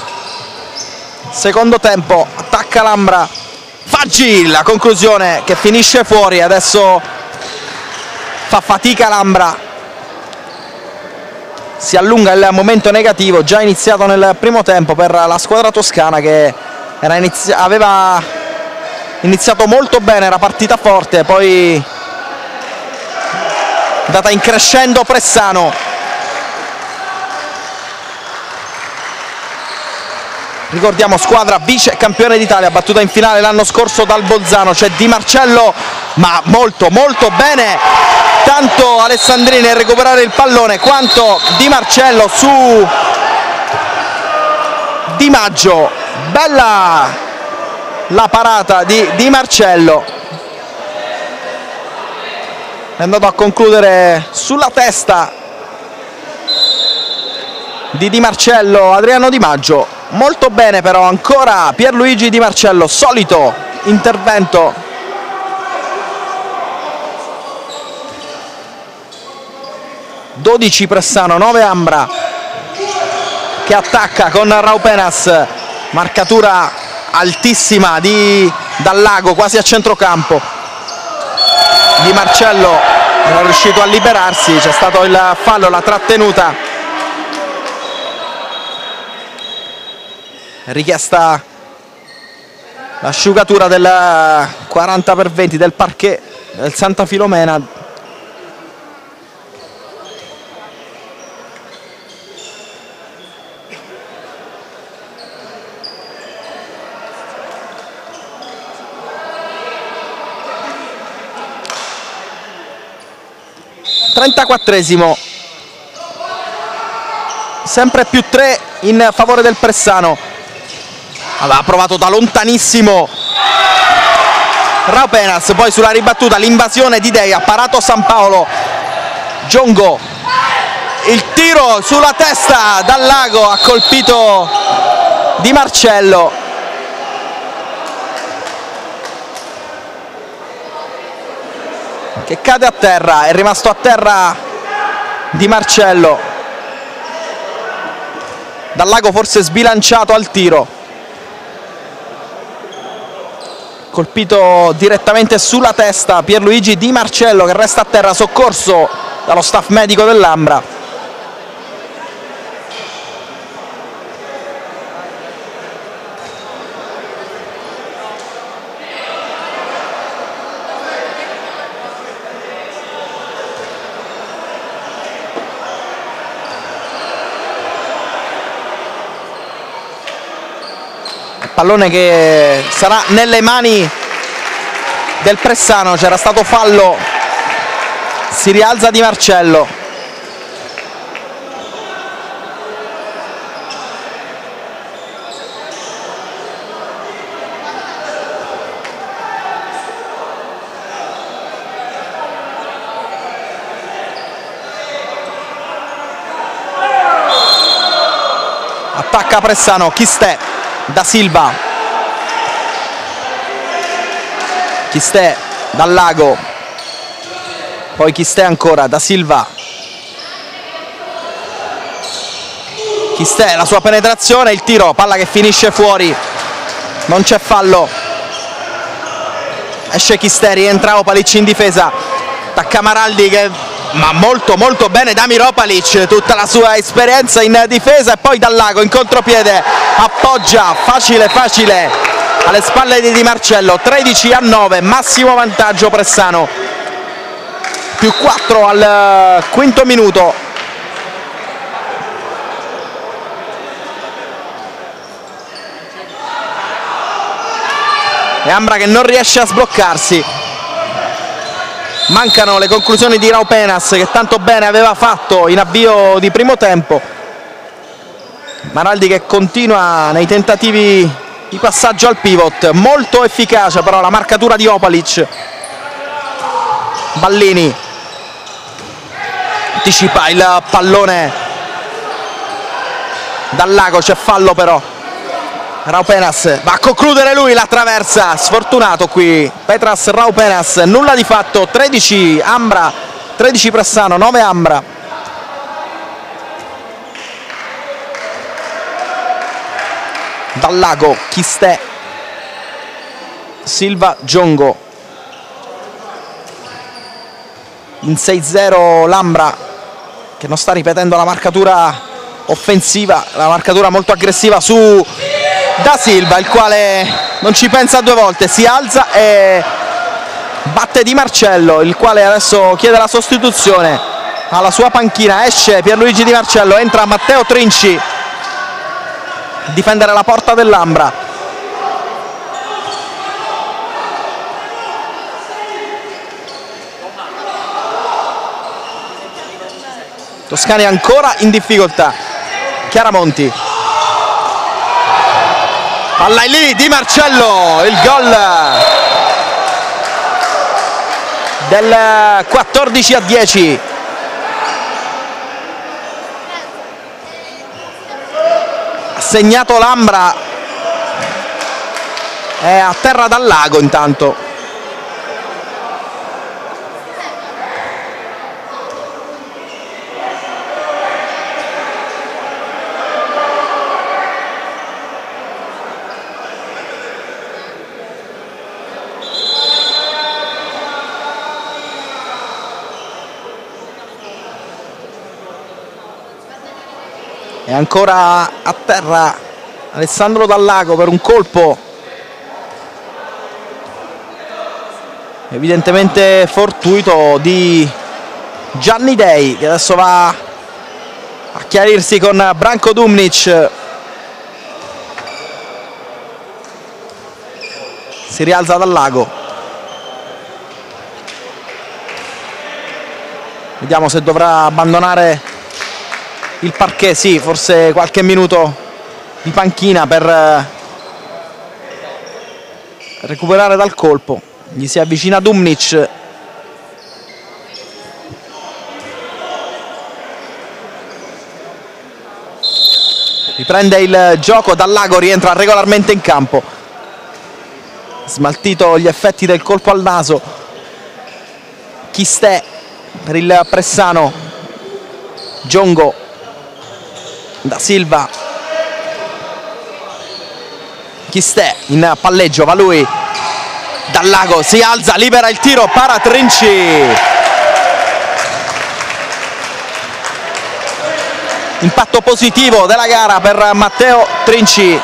secondo tempo attacca Lambra. Faggi la conclusione che finisce fuori adesso fa fatica Lambra. Si allunga il momento negativo già iniziato nel primo tempo per la squadra toscana che aveva iniziato molto bene, era partita forte, poi andata in crescendo Pressano. Ricordiamo squadra vice campione d'Italia, battuta in finale l'anno scorso dal Bolzano, c'è Di Marcello, ma molto molto bene, tanto Alessandrini a recuperare il pallone quanto Di Marcello su Di Maggio, bella la parata di, di Marcello. È andato a concludere sulla testa di Di Marcello Adriano Di Maggio. Molto bene però ancora Pierluigi Di Marcello solito intervento. Dodici Pressano 9 Ambra che attacca con Raupenas. Marcatura altissima di Dallago quasi a centrocampo. Di Marcello non è riuscito a liberarsi c'è stato il fallo, la trattenuta. Richiesta l'asciugatura del 40 per 20 del parquet del Santa Filomena 34esimo sempre più 3 in favore del Pressano. Aveva provato da lontanissimo. Raupenas poi sulla ribattuta l'invasione di Dei ha parato San Paolo. Giongo il tiro sulla testa dal lago ha colpito Di Marcello che cade a terra è rimasto a terra Di Marcello. Dal lago forse sbilanciato al tiro. Colpito direttamente sulla testa Pierluigi Di Marcello che resta a terra soccorso dallo staff medico dell'Ambra pallone che sarà nelle mani del Pressano. C'era stato fallo. Si rialza Di Marcello. Attacca Pressano. Chistè da Silva. Chistè dal Lago. Poi Chistè ancora? Da Silva. Chistè la sua penetrazione il tiro palla che finisce fuori. Non c'è fallo. Esce Chistè rientra Opalic in difesa. Attacca Maraldi che ma molto molto bene da Miropalic tutta la sua esperienza in difesa e poi dal lago in contropiede appoggia facile facile alle spalle di Di Marcello 13 a 9 massimo vantaggio Pressano. Più 4 al quinto minuto. E Ambra che non riesce a sbloccarsi mancano le conclusioni di Raupenas che tanto bene aveva fatto in avvio di primo tempo. Maraldi che continua nei tentativi di passaggio al pivot. Molto efficace però la marcatura di Opalic. Ballini. Anticipa il pallone. Dal lago c'è fallo però Raupenas va a concludere lui la traversa. Sfortunato qui Petras Raupenas. Nulla di fatto. 13 Ambra 13 Pressano 9 Ambra. Dal lago Chistè Silva Giongo. In 6-0 l'Ambra che non sta ripetendo la marcatura offensiva la marcatura molto aggressiva su da Silva il quale non ci pensa due volte si alza e batte Di Marcello il quale adesso chiede la sostituzione. Alla sua panchina esce Pierluigi Di Marcello entra Matteo Trinci. Difendere la porta dell'Ambra. Toscani ancora in difficoltà. Chiaramonti palla lì di Marcello il gol del 14 a 10 ha segnato l'Ambra. È a terra dal lago intanto è ancora a terra Alessandro Dallago per un colpo. Evidentemente fortuito di Gianni Dei che adesso va a chiarirsi con Branko Dumnic. Si rialza dal lago vediamo se dovrà abbandonare il parquet, sì, forse qualche minuto di panchina per eh, recuperare dal colpo. Gli si avvicina Dumnic. Riprende il gioco, Dallago rientra regolarmente in campo. Smaltito gli effetti del colpo al naso. Chistè per il Pressano. Giongo. Da Silva. Chistè in palleggio, va lui dal lago si alza, libera il tiro, para Trinci. Impatto positivo della gara per Matteo Trinci.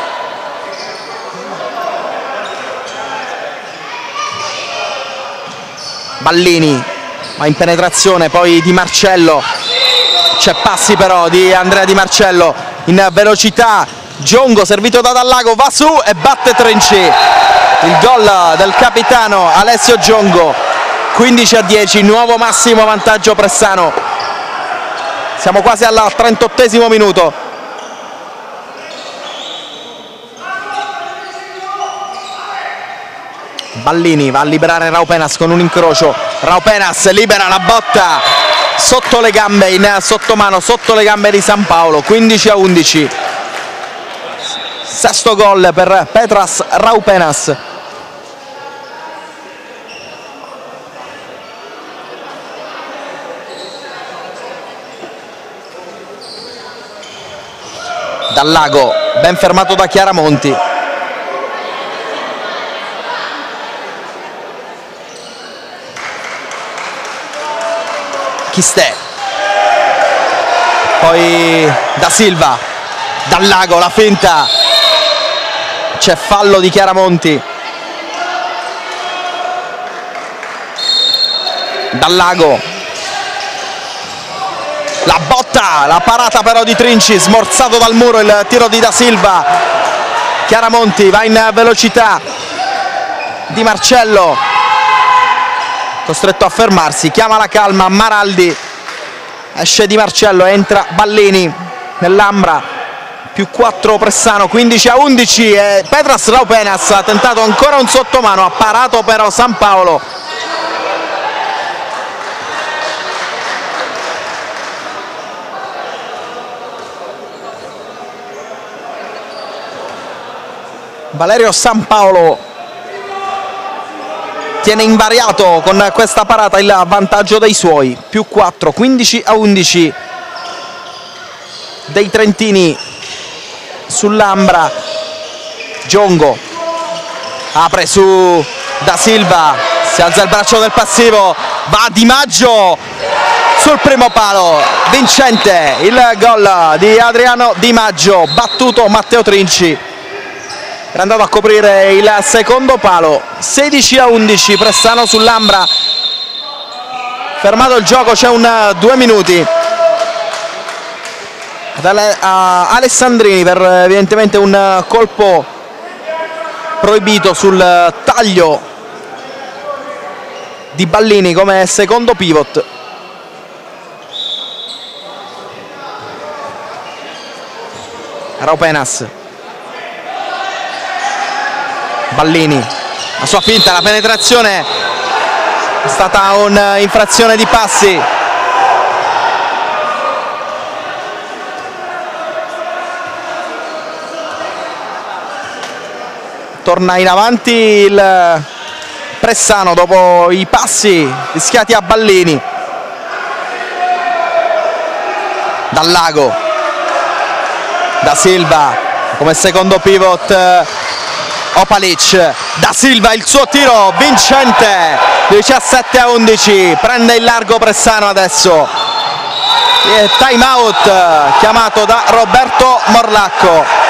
Ballini va in penetrazione, poi Di Marcello. C'è passi però di Andrea Di Marcello in velocità. Giongo servito da Dallago va su e batte Trinci il gol del capitano Alessio Giongo 15 a 10 nuovo massimo vantaggio Pressano. Siamo quasi al 38 minuto. Ballini va a liberare Raupenas con un incrocio. Raupenas libera la botta sotto le gambe in sottomano sotto le gambe di San Paolo 15 a 11 sesto gol per Petras Raupenas dal lago, ben fermato da Chiaramonti. Chistè. Poi da Silva, dal lago la finta. C'è fallo di Chiaramonti. Dal lago la botta, la parata però di Trinci, smorzato dal muro il tiro di Da Silva. Chiaramonti va in velocità. Di Marcello costretto a fermarsi, chiama la calma Maraldi. Esce Di Marcello, entra Ballini nell'Ambra più 4 Pressano 15 a 11 e Petras Raupenas ha tentato ancora un sottomano ha parato però San Paolo Valerio San Paolo tiene invariato con questa parata il vantaggio dei suoi. Più 4 15 a 11 dei Trentini sull'Ambra. Giongo apre su Da Silva si alza il braccio del passivo va Di Maggio sul primo palo vincente il gol di Adriano Di Maggio battuto Matteo Trinci era andato a coprire il secondo palo 16 a 11 Pressano sull'Ambra. Fermato il gioco c'è un due minuti. Da Alessandrini per evidentemente un colpo proibito sul taglio di Ballini come secondo pivot. Raupenas Ballini. La sua finta, la penetrazione è stata un'infrazione di passi. Torna in avanti il Pressano dopo i passi rischiati a Ballini. Dal lago da Silva come secondo pivot Opalic da Silva il suo tiro vincente. 17 a 11 prende il largo Pressano adesso. Time out chiamato da Roberto Morlacco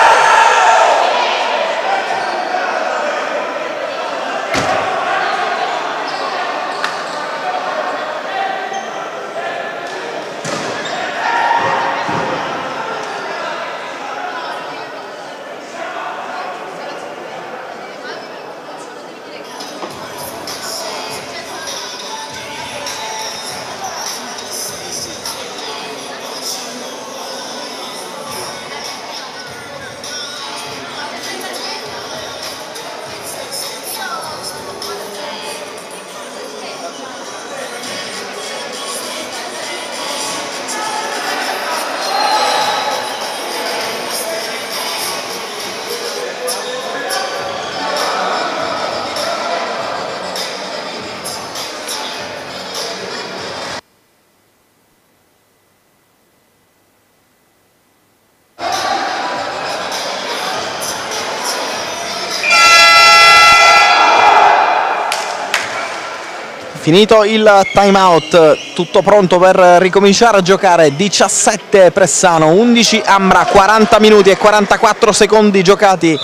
Finito il time out, tutto pronto per ricominciare a giocare. 17 Pressano, 11 Ambra, 40 minuti e 44 secondi giocati.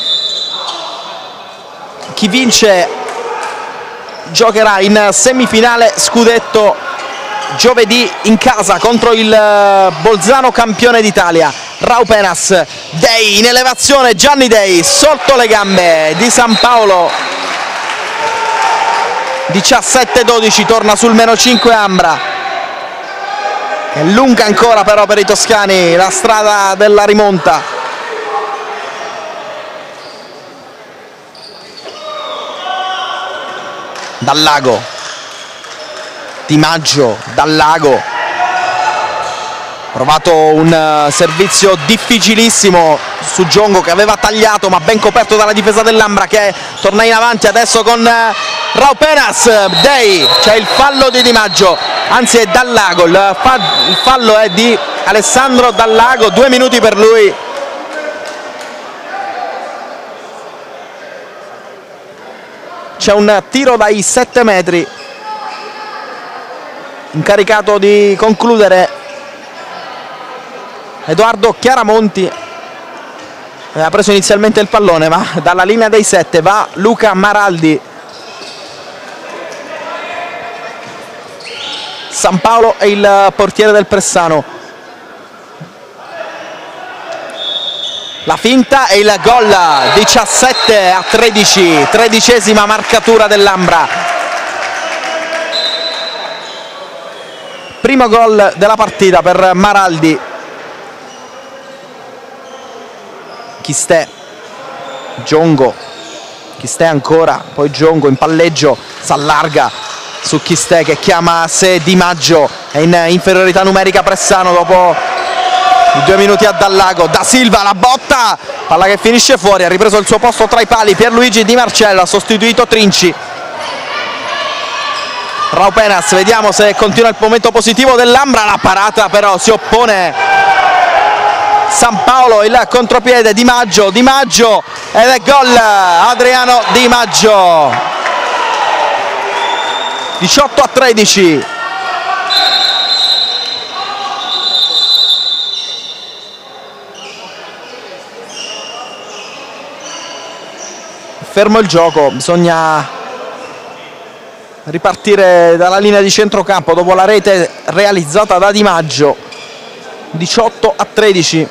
Chi vince giocherà in semifinale scudetto giovedì in casa contro il Bolzano campione d'Italia. Raupenas, Dei in elevazione, Gianni Dei sotto le gambe di San Paolo 17-12 torna sul meno 5 Ambra. È lunga ancora però per i toscani la strada della rimonta. Dal lago. Di Maggio dal lago. Provato un eh, servizio difficilissimo su Giongo che aveva tagliato ma ben coperto dalla difesa dell'Ambra che torna in avanti adesso con eh, Raupenas Dei c'è il fallo di Di Maggio anzi è Dallago il, fallo è di Alessandro Dallago due minuti per lui. C'è un tiro dai 7 metri incaricato di concludere Edoardo Chiaramonti. Ha preso inizialmente il pallone ma dalla linea dei 7 va Luca Maraldi San Paolo è il portiere del Pressano la finta e il gol 17 a 13 tredicesima marcatura dell'Ambra. Primo gol della partita per Maraldi. Chistè Giongo. Chistè ancora? Poi Giongo in palleggio si allarga su Chistè che chiama a sé Di Maggio è in inferiorità numerica Pressano dopo due minuti a Dallago. Da Silva la botta palla che finisce fuori ha ripreso il suo posto tra i pali. Pierluigi Di Marcello ha sostituito Trinci. Raupenas vediamo se continua il momento positivo dell'Ambra. La parata però si oppone. San Paolo il contropiede Di Maggio Di Maggio ed è gol Adriano Di Maggio 18 a 13 fermo il gioco bisogna ripartire dalla linea di centrocampo dopo la rete realizzata da Di Maggio. 18 a 13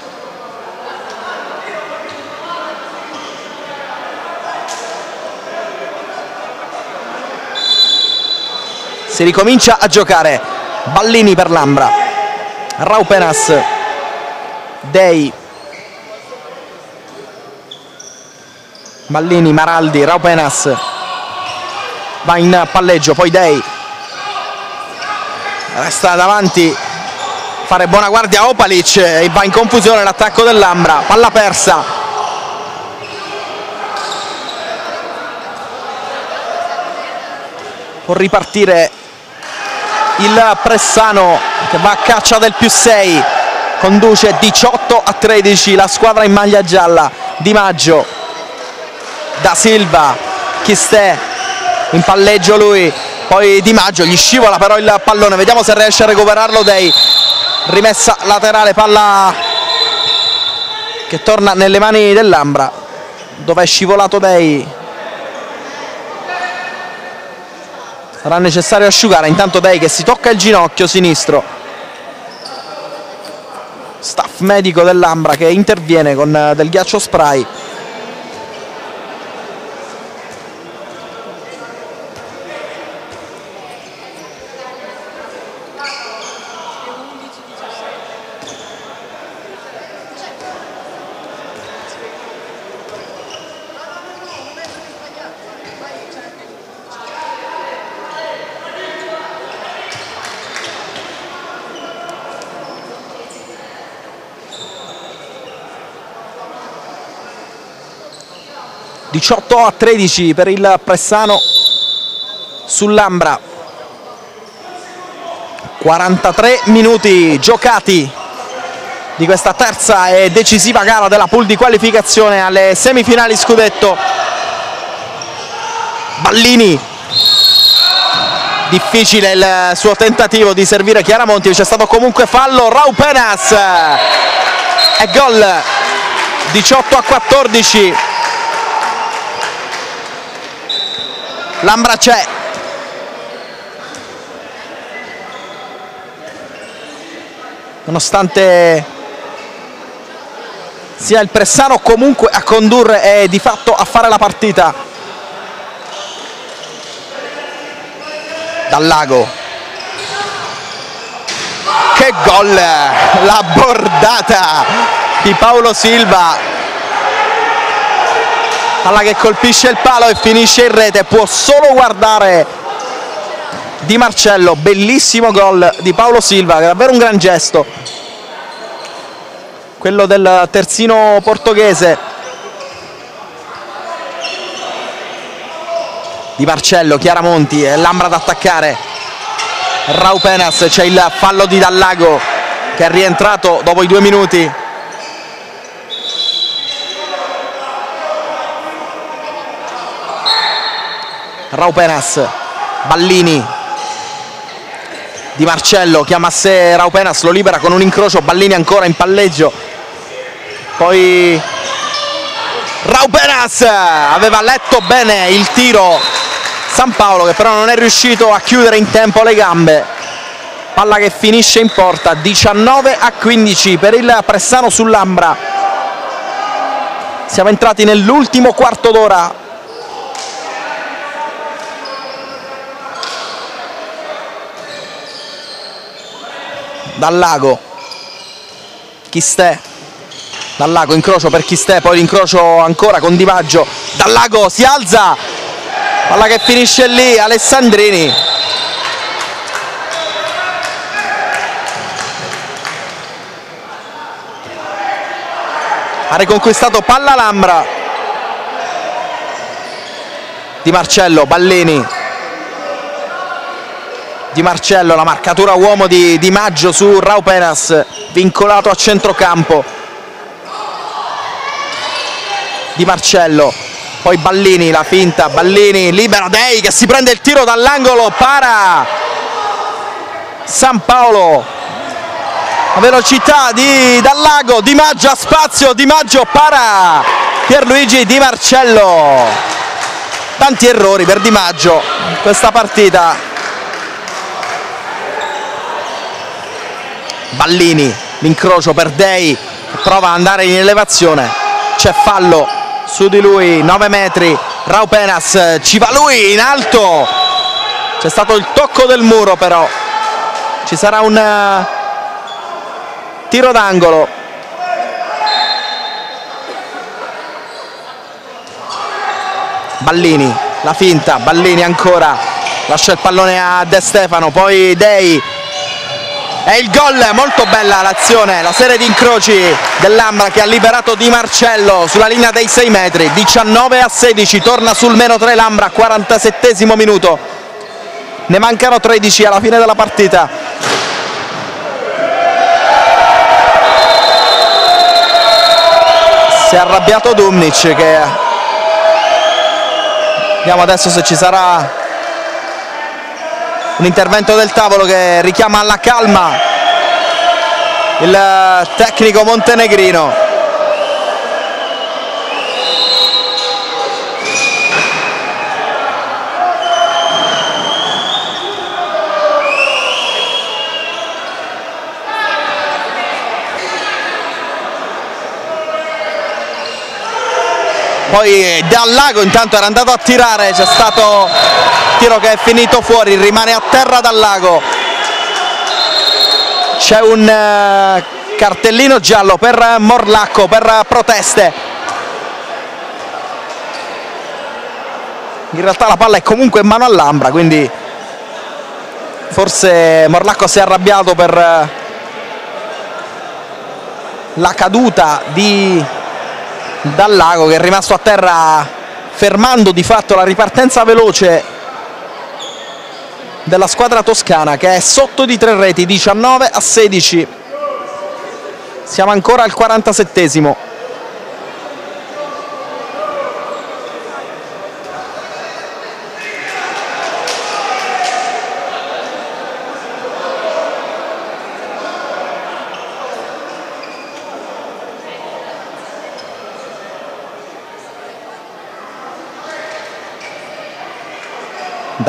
si ricomincia a giocare. Ballini per l'Ambra. Raupenas Dei. Ballini, Maraldi, Raupenas va in palleggio, poi Dei. Resta davanti. Fare buona guardia Opalic e va in confusione l'attacco dell'Ambra. Palla persa. Può ripartire il Pressano che va a caccia del più 6 conduce 18 a 13 la squadra in maglia gialla Di Maggio. Da Silva Chistè in palleggio lui poi Di Maggio gli scivola però il pallone vediamo se riesce a recuperarlo Dei rimessa laterale palla che torna nelle mani dell'Ambra dove è scivolato Dei sarà necessario asciugare. Intanto Dei che si tocca il ginocchio sinistro. Staff medico dell'Ambra che interviene con eh, del ghiaccio spray 18 a 13 per il Pressano sull'Ambra. 43 minuti giocati di questa terza e decisiva gara della pool di qualificazione alle semifinali scudetto. Ballini. Difficile il suo tentativo di servire Chiaramonti c'è stato comunque fallo. Raupenas e gol. 18 a 14 Lambra c'è. Nonostante sia il Pressano comunque a condurre e di fatto a fare la partita. Dal lago. Che gol la bordata di Paolo Silva palla che colpisce il palo e finisce in rete può solo guardare Di Marcello bellissimo gol di Paolo Silva davvero un gran gesto. Quello del terzino portoghese. Di Marcello, Chiaramonti Lambra ad attaccare. Raupenas, c'è il fallo di Dallago che è rientrato dopo i due minuti Raupenas Ballini Di Marcello chiama a sé Raupenas lo libera con un incrocio Ballini ancora in palleggio. Poi Raupenas aveva letto bene il tiro San Paolo che però non è riuscito a chiudere in tempo le gambe. Palla che finisce in porta 19 a 15 per il Pressano sull'Ambra. Siamo entrati nell'ultimo quarto d'ora dal lago. Chistè dal lago incrocio per Chistè poi l'incrocio ancora con Di Maggio dal lago si alza. Palla che finisce lì Alessandrini. Ha riconquistato palla Lambra Di Marcello Ballini Di Marcello la marcatura uomo di Di Maggio su Raupenas vincolato a centrocampo. Di Marcello poi Ballini la finta Ballini libera Dei che si prende il tiro dall'angolo para San Paolo. La velocità di Dallago Di Maggio a spazio Di Maggio para Pierluigi Di Marcello. Tanti errori per Di Maggio in questa partita Ballini l'incrocio per Dei prova ad andare in elevazione c'è fallo su di lui 9 metri Raupenas ci va lui in alto. C'è stato il tocco del muro però. Ci sarà un uh, tiro d'angolo. Ballini la finta Ballini ancora lascia il pallone a De Stefano poi Dei è il gol, molto bella l'azione, la serie di incroci dell'Ambra che ha liberato Di Marcello sulla linea dei 6 metri, 19 a 16, torna sul meno 3 l'Ambra, 47 minuto, ne mancano 13 alla fine della partita. Si è arrabbiato Dumnic che vediamo adesso se ci sarà un intervento del tavolo che richiama alla calma il tecnico montenegrino. Poi dal lago intanto era andato a tirare c'è stato tiro che è finito fuori rimane a terra dal lago. C'è un uh, cartellino giallo per Morlacco per proteste. In realtà la palla è comunque in mano all'Ambra quindi forse Morlacco si è arrabbiato per uh, la caduta di dal lago che è rimasto a terra fermando di fatto la ripartenza veloce della squadra toscana che è sotto di tre reti 19 a 16 siamo ancora al 47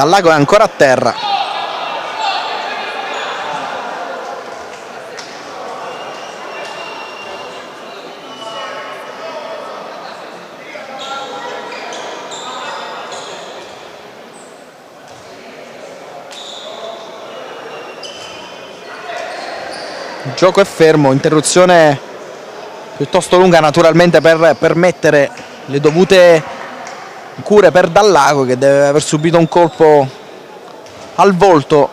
Dal lago è ancora a terra. Gioco è fermo interruzione piuttosto lunga naturalmente per permettere le dovute cure per Dallago che deve aver subito un colpo al volto.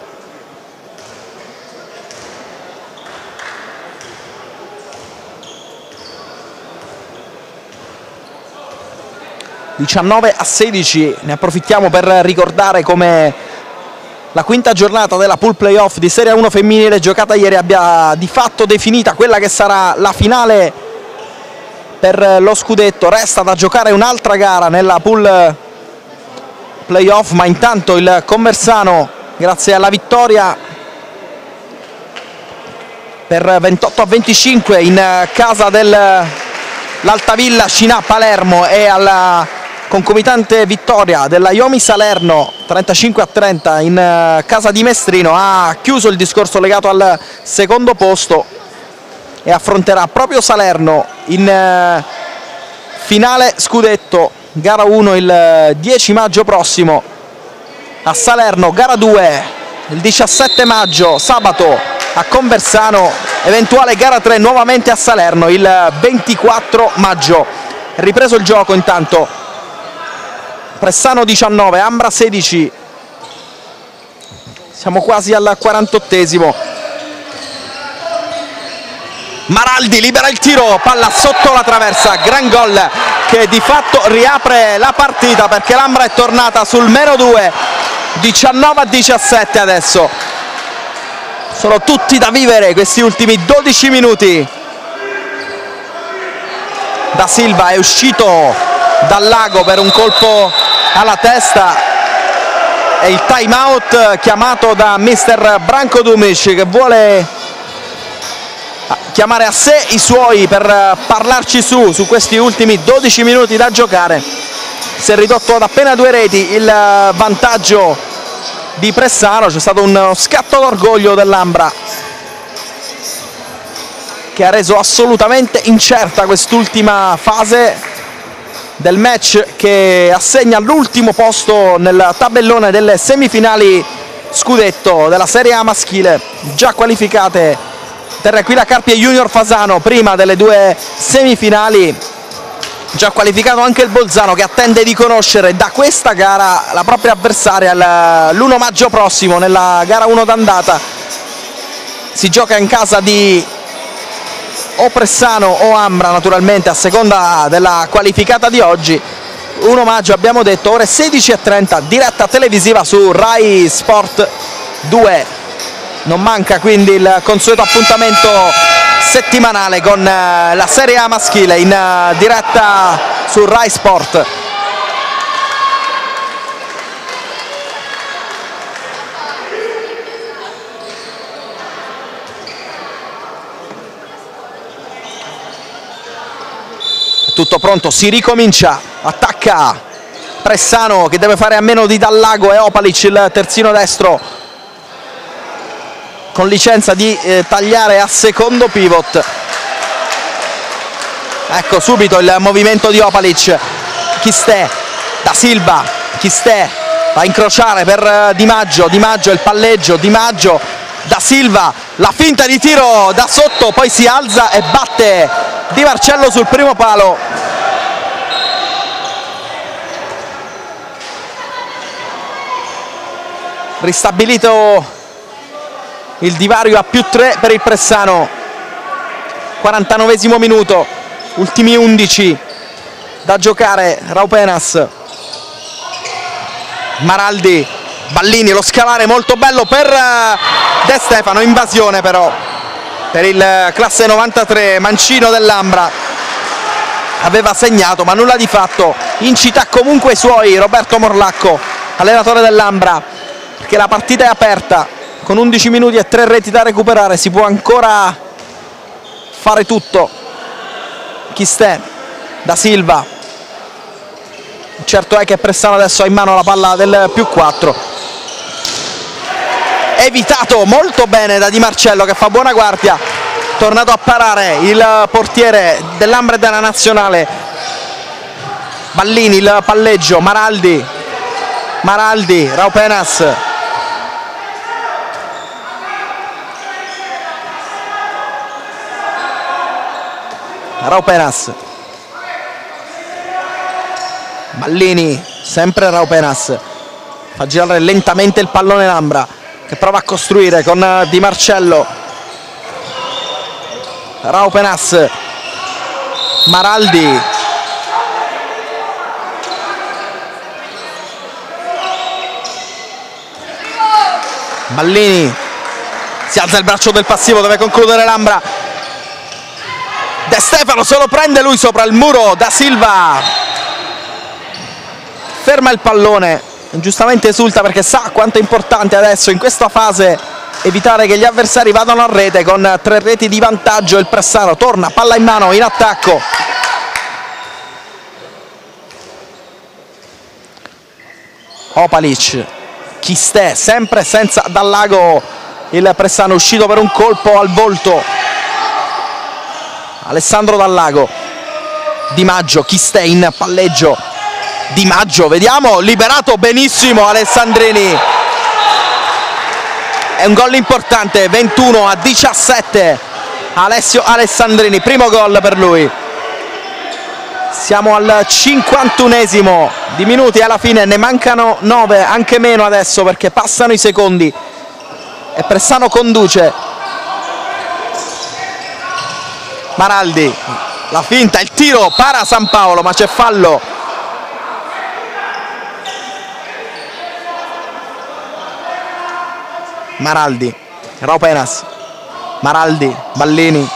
19 a 16 ne approfittiamo per ricordare come la quinta giornata della pool playoff di Serie 1 femminile giocata ieri abbia di fatto definita quella che sarà la finale per lo scudetto. Resta da giocare un'altra gara nella pool playoff ma intanto il Conversano grazie alla vittoria per 28 a 25 in casa dell'Altavilla Cinà Palermo e alla concomitante vittoria della Iomi Salerno 35 a 30 in eh, casa di Mestrino ha chiuso il discorso legato al secondo posto e affronterà proprio Salerno in eh, finale scudetto gara 1 il 10 maggio prossimo a Salerno gara 2 il 17 maggio sabato a Conversano eventuale gara 3 nuovamente a Salerno il 24 maggio. Ripreso il gioco intanto Pressano 19, Ambra 16. Siamo quasi al 48esimo. Maraldi libera il tiro, palla sotto la traversa, gran gol che di fatto riapre la partita perché l'Ambra è tornata sul meno 2, 19 a 17 adesso. Sono tutti da vivere questi ultimi 12 minuti. Da Silva è uscito dal lago per un colpo alla testa. E il time out chiamato da mister Branko Dumic che vuole chiamare a sé i suoi per parlarci su su questi ultimi 12 minuti da giocare. Si è ridotto ad appena due reti il vantaggio di Pressano. C'è stato un scatto d'orgoglio dell'Ambra che ha reso assolutamente incerta quest'ultima fase del match che assegna l'ultimo posto nel tabellone delle semifinali scudetto della Serie A maschile già qualificate Terraquila Carpi e Junior Fasano prima delle due semifinali. Già qualificato anche il Bolzano che attende di conoscere da questa gara la propria avversaria l'1 maggio prossimo nella gara 1 d'andata. Si gioca in casa di o Pressano o Ambra naturalmente a seconda della qualificata di oggi. Un omaggio abbiamo detto ore 16.30 diretta televisiva su Rai Sport 2 non manca quindi il consueto appuntamento settimanale con eh, la Serie A maschile in eh, diretta su Rai Sport tutto pronto, si ricomincia, attacca Pressano che deve fare a meno di Dallago. E Opalic il terzino destro. Con licenza di eh, tagliare a secondo pivot. Ecco subito il movimento di Opalic. Chistè da Silva. Chistè va a incrociare per eh, Di Maggio. Di Maggio il palleggio. Di Maggio da Silva. La finta di tiro da sotto poi si alza e batte di Marcello sul primo palo ristabilito il divario a più 3 per il Pressano. 49 minuto ultimi 11 da giocare Raupenas. Maraldi Ballini lo scalare molto bello per eh, De Stefano invasione però per il classe 93 Mancino dell'Ambra. Aveva segnato ma nulla di fatto. Incita comunque i suoi Roberto Morlacco allenatore dell'Ambra perché la partita è aperta. Con 11 minuti e 3 reti da recuperare si può ancora fare tutto. Chistè da Silva. Certo è che Pressano adesso ha in mano la palla del più 4 evitato molto bene da Di Marcello che fa buona guardia. Tornato a parare il portiere dell'Ambra e della Nazionale. Ballini il palleggio. Maraldi. Maraldi Raupenas Raupenas Ballini sempre Raupenas fa girare lentamente il pallone Lambra che prova a costruire con Di Marcello. Raupenas Maraldi. Ballini si alza il braccio del passivo deve concludere Lambra De Stefano se lo prende lui sopra il muro da Silva ferma il pallone giustamente esulta perché sa quanto è importante adesso in questa fase evitare che gli avversari vadano a rete con tre reti di vantaggio il Pressano torna palla in mano in attacco. Opalic Chistè sempre senza dal lago il Pressano uscito per un colpo al volto Alessandro Dallago. Di Maggio Chistè in palleggio? Di Maggio vediamo liberato benissimo Alessandrini. È un gol importante 21 a 17 Alessio Alessandrini primo gol per lui. Siamo al 51esimo di minuti alla fine ne mancano 9 anche meno adesso perché passano i secondi. E Pressano conduce Maraldi la finta, il tiro para San Paolo ma c'è fallo. Maraldi. Raupenas Maraldi Ballini.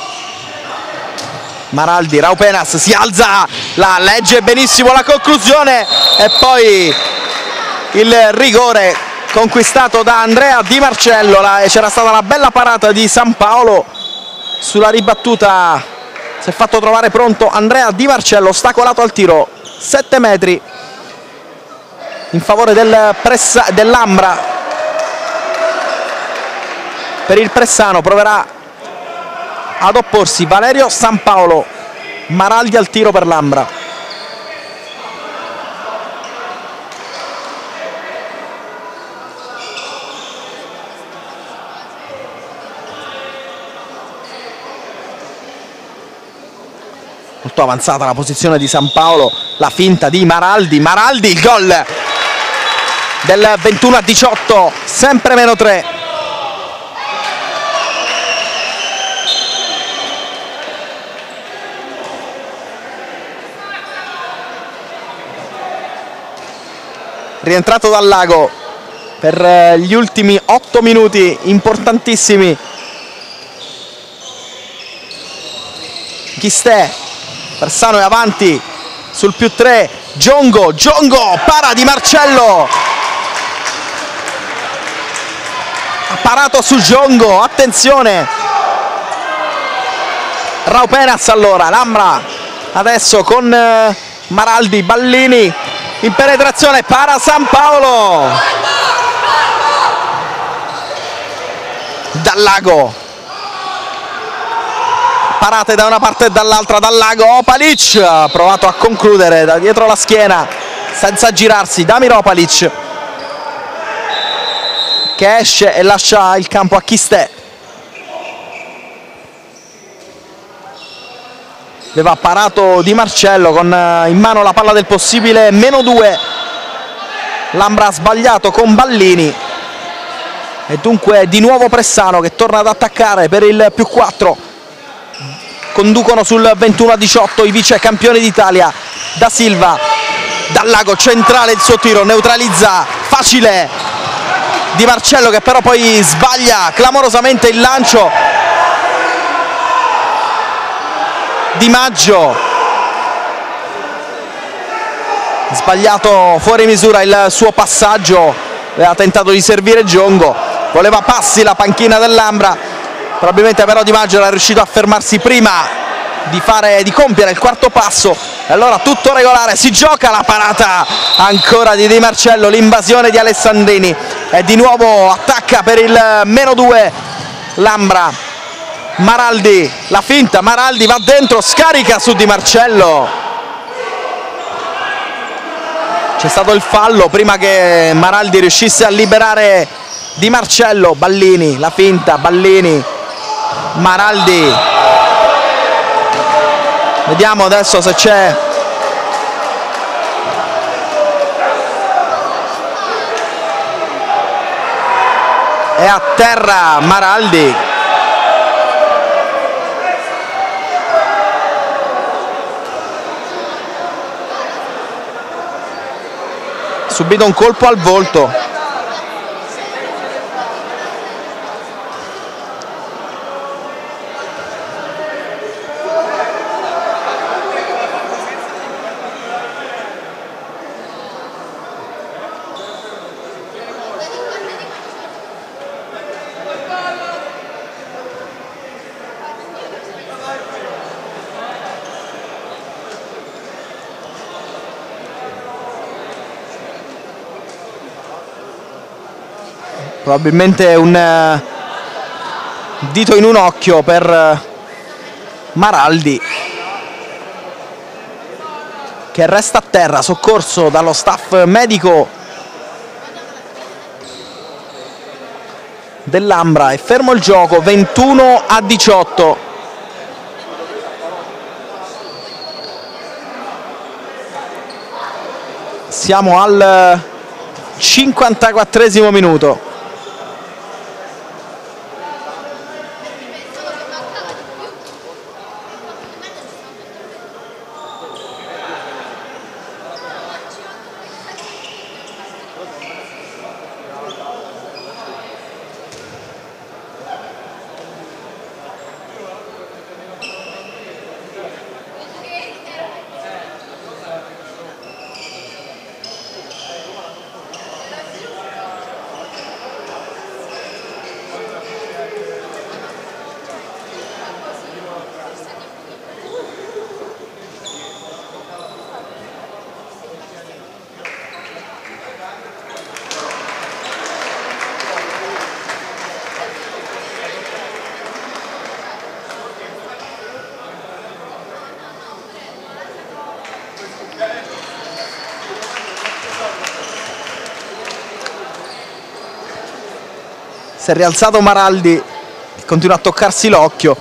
Maraldi, Raupenas si alza, la legge benissimo la conclusione e poi il rigore conquistato da Andrea Di Marcello c'era stata una bella parata di San Paolo sulla ribattuta si è fatto trovare pronto Andrea Di Marcello ostacolato al tiro 7 metri in favore del dell'Ambra. Per il Pressano proverà ad opporsi Valerio San Paolo. Maraldi al tiro per Lambra molto avanzata la posizione di San Paolo la finta di Maraldi Maraldi il gol del 21 a 18 sempre meno 3 rientrato dal lago per eh, gli ultimi 8 minuti importantissimi. Chistè Persano è avanti sul più 3 Giongo, Giongo para di Marcello. Ha parato su Giongo attenzione. Raupenas allora Lambra adesso con eh, Maraldi Ballini in penetrazione para San Paolo. Dal lago parate da una parte e dall'altra dal lago Opalic. Ha provato a concludere da dietro la schiena senza girarsi Damir Opalic che esce e lascia il campo a Chistè aveva parato Di Marcello con eh, in mano la palla del possibile meno 2 Lambra ha sbagliato con Ballini. E dunque di nuovo Pressano che torna ad attaccare per il più 4 conducono sul 21 a 18 i vice campioni d'Italia. Da Silva dal lago centrale il suo tiro neutralizza facile. Di Marcello che però poi sbaglia clamorosamente il lancio. Di Maggio. Sbagliato fuori misura il suo passaggio. Aveva tentato di servire Giongo. Voleva passi la panchina dell'Ambra probabilmente però Di Maggio era riuscito a fermarsi prima di, fare, di compiere il quarto passo. E allora tutto regolare, si gioca la parata ancora di Di Marcello, l'invasione di Alessandrini. E di nuovo attacca per il meno 2 Lambra. Maraldi, la finta, Maraldi va dentro, scarica su Di Marcello. C'è stato il fallo prima che Maraldi riuscisse a liberare Di Marcello, Ballini, la finta, Ballini Maraldi. Vediamo adesso se c'è. È a terra Maraldi. Subito un colpo al volto probabilmente un eh, dito in un occhio per eh, Maraldi che resta a terra soccorso dallo staff medico dell'Ambra. È fermo il gioco 21 a 18 siamo al 54 minuto si è rialzato Maraldi continua a toccarsi l'occhio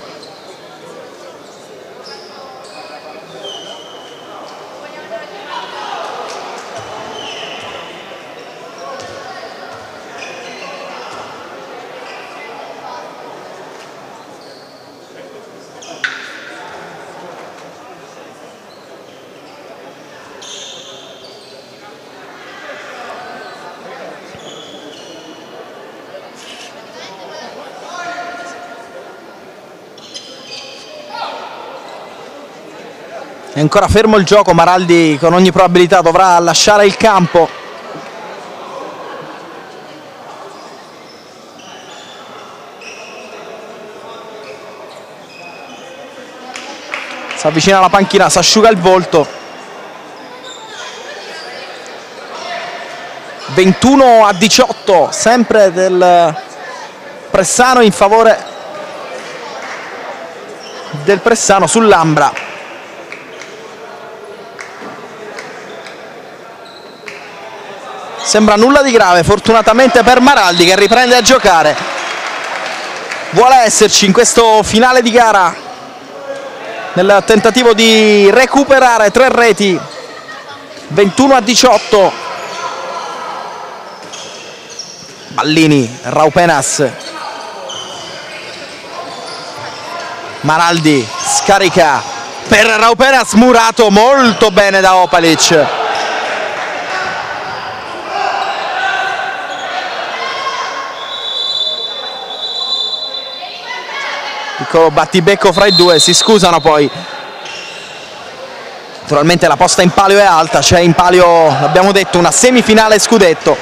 È ancora fermo il gioco, Maraldi con ogni probabilità dovrà lasciare il campo. Si avvicina alla panchina, si asciuga il volto. 21 a 18, sempre del Pressano in favore del Pressano sull'Ambra. Sembra nulla di grave, fortunatamente per Maraldi che riprende a giocare. Vuole esserci in questo finale di gara nel tentativo di recuperare tre reti 21 a 18 Ballini, Raupenas. Maraldi scarica per Raupenas murato molto bene da Opalic piccolo battibecco fra i due, si scusano poi. Naturalmente la posta in palio è alta, c'è in palio, abbiamo detto, una semifinale scudetto.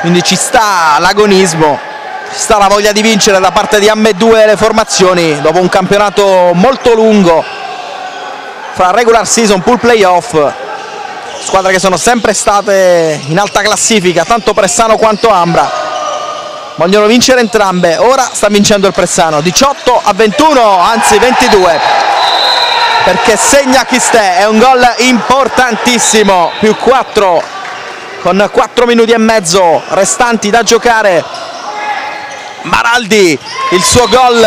Quindi ci sta l'agonismo. sta la voglia di vincere da parte di ambedue le formazioni dopo un campionato molto lungo fra regular season, pool playoff squadre che sono sempre state in alta classifica tanto Pressano quanto Ambra vogliono vincere entrambe. Ora sta vincendo il Pressano 18 a 21 anzi 22 perché segna Chistè è un gol importantissimo. Più 4 con 4 minuti e mezzo restanti da giocare. Maraldi il suo gol.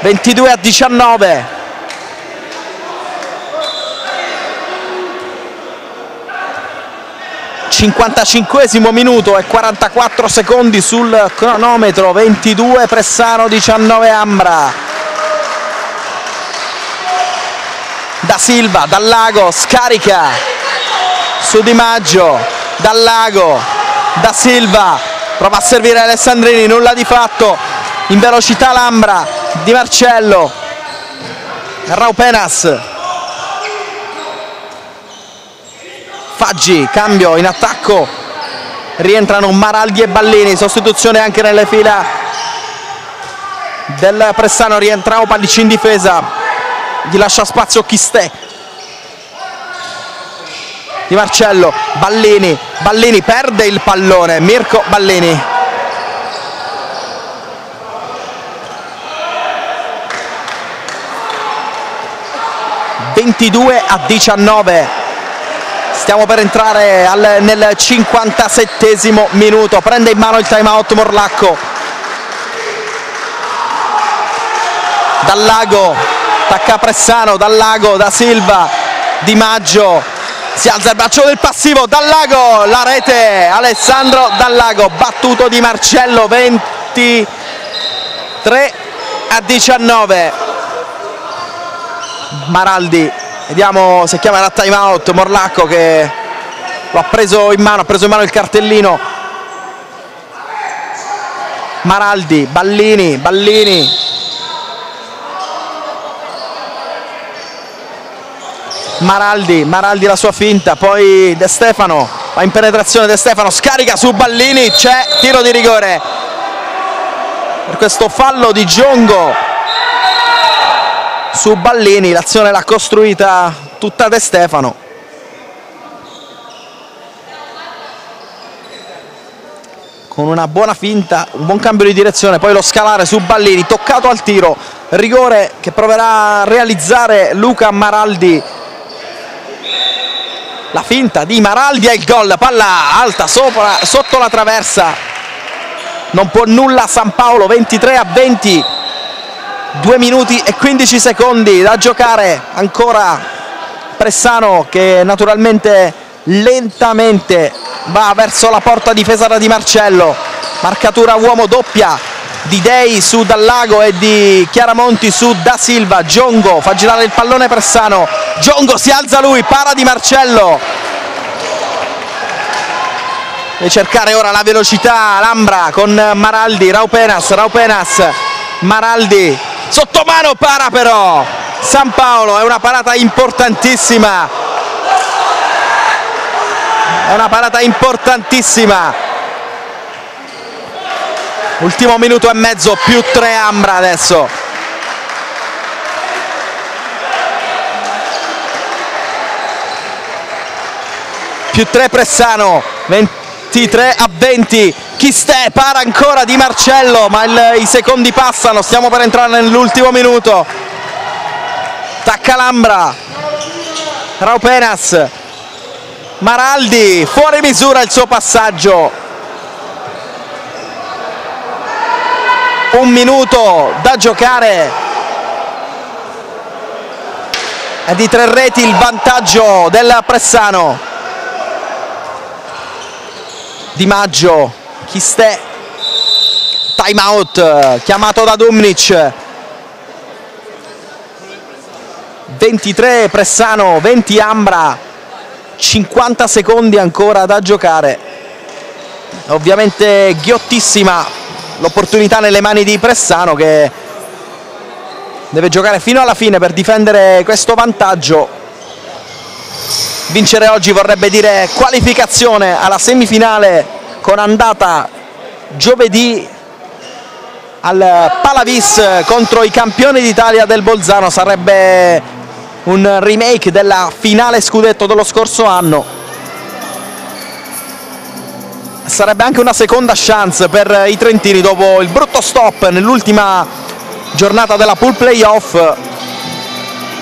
22 a 19 55 minuto e 44 secondi sul cronometro 22 Pressano 19 Ambra. Da Silva, dal Lago, scarica su Di Maggio, dal Lago, da Silva. Prova a servire Alessandrini, nulla di fatto. In velocità Lambra Di Marcello Raupenas Faggi, cambio in attacco. Rientrano Maraldi e Ballini sostituzione anche nelle fila del Pressano. Rientra Opalici in difesa. Gli lascia spazio Chistè Di Marcello Ballini, Ballini perde il pallone. Mirko Ballini. 22 a 19 stiamo per entrare al, nel 57 minuto. Prende in mano il time out Morlacco. Dal lago attacca Pressano dal lago da Silva Di Maggio. Si alza il braccio del passivo dal lago la rete Alessandro dal lago battuto di Marcello 23 a 19 Maraldi vediamo se chiamerà time out Morlacco che lo ha preso in mano ha preso in mano il cartellino. Maraldi, Ballini, Ballini. Maraldi, Maraldi la sua finta poi De Stefano va in penetrazione De Stefano scarica su Ballini c'è tiro di rigore per questo fallo di Giongo su Ballini, l'azione l'ha costruita tutta De Stefano. Con una buona finta, un buon cambio di direzione, poi lo scalare su Ballini, toccato al tiro, rigore che proverà a realizzare Luca Maraldi. La finta di Maraldi e il gol, palla alta sopra, sotto la traversa. Non può nulla San Paolo, 23 a 20 2 minuti e 15 secondi da giocare. Ancora Pressano che naturalmente lentamente va verso la porta difesa da Di Marcello. Marcatura uomo doppia di Dei su Dallago e di Chiaramonti su Da Silva. Giongo fa girare il pallone Pressano. Giongo si alza lui para Di Marcello. Deve cercare ora la velocità Lambra con Maraldi Raupenas Raupenas Maraldi sottomano para però. San Paolo è una parata importantissima. È una parata importantissima. Ultimo minuto e mezzo più tre Ambra adesso. Più tre Pressano 23 a 20 Chistè para ancora Di Marcello ma il, i secondi passano stiamo per entrare nell'ultimo minuto. Taccalambra. Raupenas Maraldi fuori misura il suo passaggio. Un minuto da giocare. E di tre reti il vantaggio del Pressano Di Maggio. Chistè time out chiamato da Dumnic 23 Pressano 20 Ambra. 50 secondi ancora da giocare. Ovviamente ghiottissima l'opportunità nelle mani di Pressano che deve giocare fino alla fine per difendere questo vantaggio vincere oggi vorrebbe dire qualificazione alla semifinale con andata giovedì al Palavis contro i campioni d'Italia del Bolzano. Sarebbe un remake della finale scudetto dello scorso anno. Sarebbe anche una seconda chance per i trentini dopo il brutto stop nell'ultima giornata della pool playoff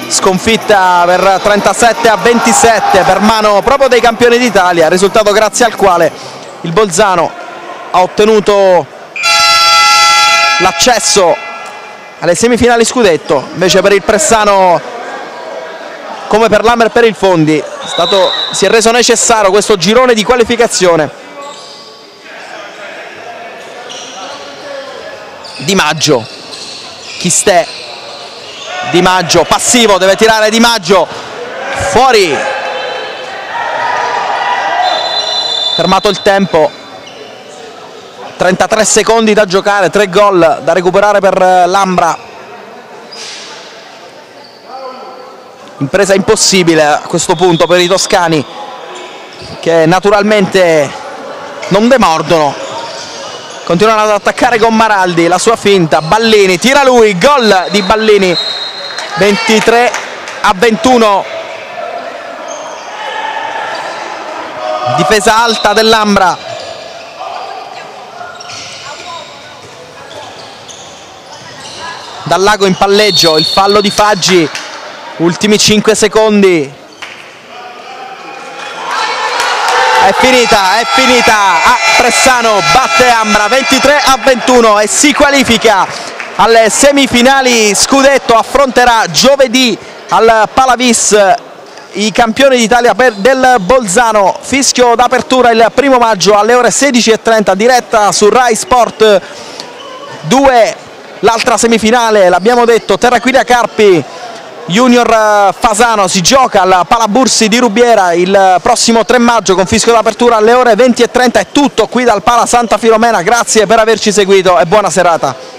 sconfitta per 37 a 27 per mano proprio dei campioni d'Italia risultato grazie al quale il Bolzano ha ottenuto l'accesso alle semifinali scudetto. Invece per il Pressano come per l'Amer per il Fondi stato, si è reso necessario questo girone di qualificazione. Di Maggio. Chistè Di Maggio passivo deve tirare Di Maggio. Fuori. Fermato il tempo. 33 secondi da giocare 3 gol da recuperare per Lambra. Impresa impossibile a questo punto per i toscani che naturalmente non demordono. Continuano ad attaccare con Maraldi la sua finta. Ballini tira lui gol di Ballini 23 a 21 difesa alta dell'Ambra. Dal lago in palleggio il fallo di Faggi ultimi 5 secondi. È finita, è finita. Ah, Pressano batte Ambra 23 a 21 e si qualifica alle semifinali Scudetto. Affronterà giovedì al Palavis i campioni d'Italia del Bolzano. Fischio d'apertura il primo maggio alle ore 16.30 diretta su Rai Sport 2. L'altra semifinale, l'abbiamo detto, Terraquilia Carpi Junior eh, Fasano si gioca al Palabursi di Rubiera il prossimo 3 maggio con fischio d'apertura alle ore 20.30 è tutto qui dal Pala Santa Filomena grazie per averci seguito e buona serata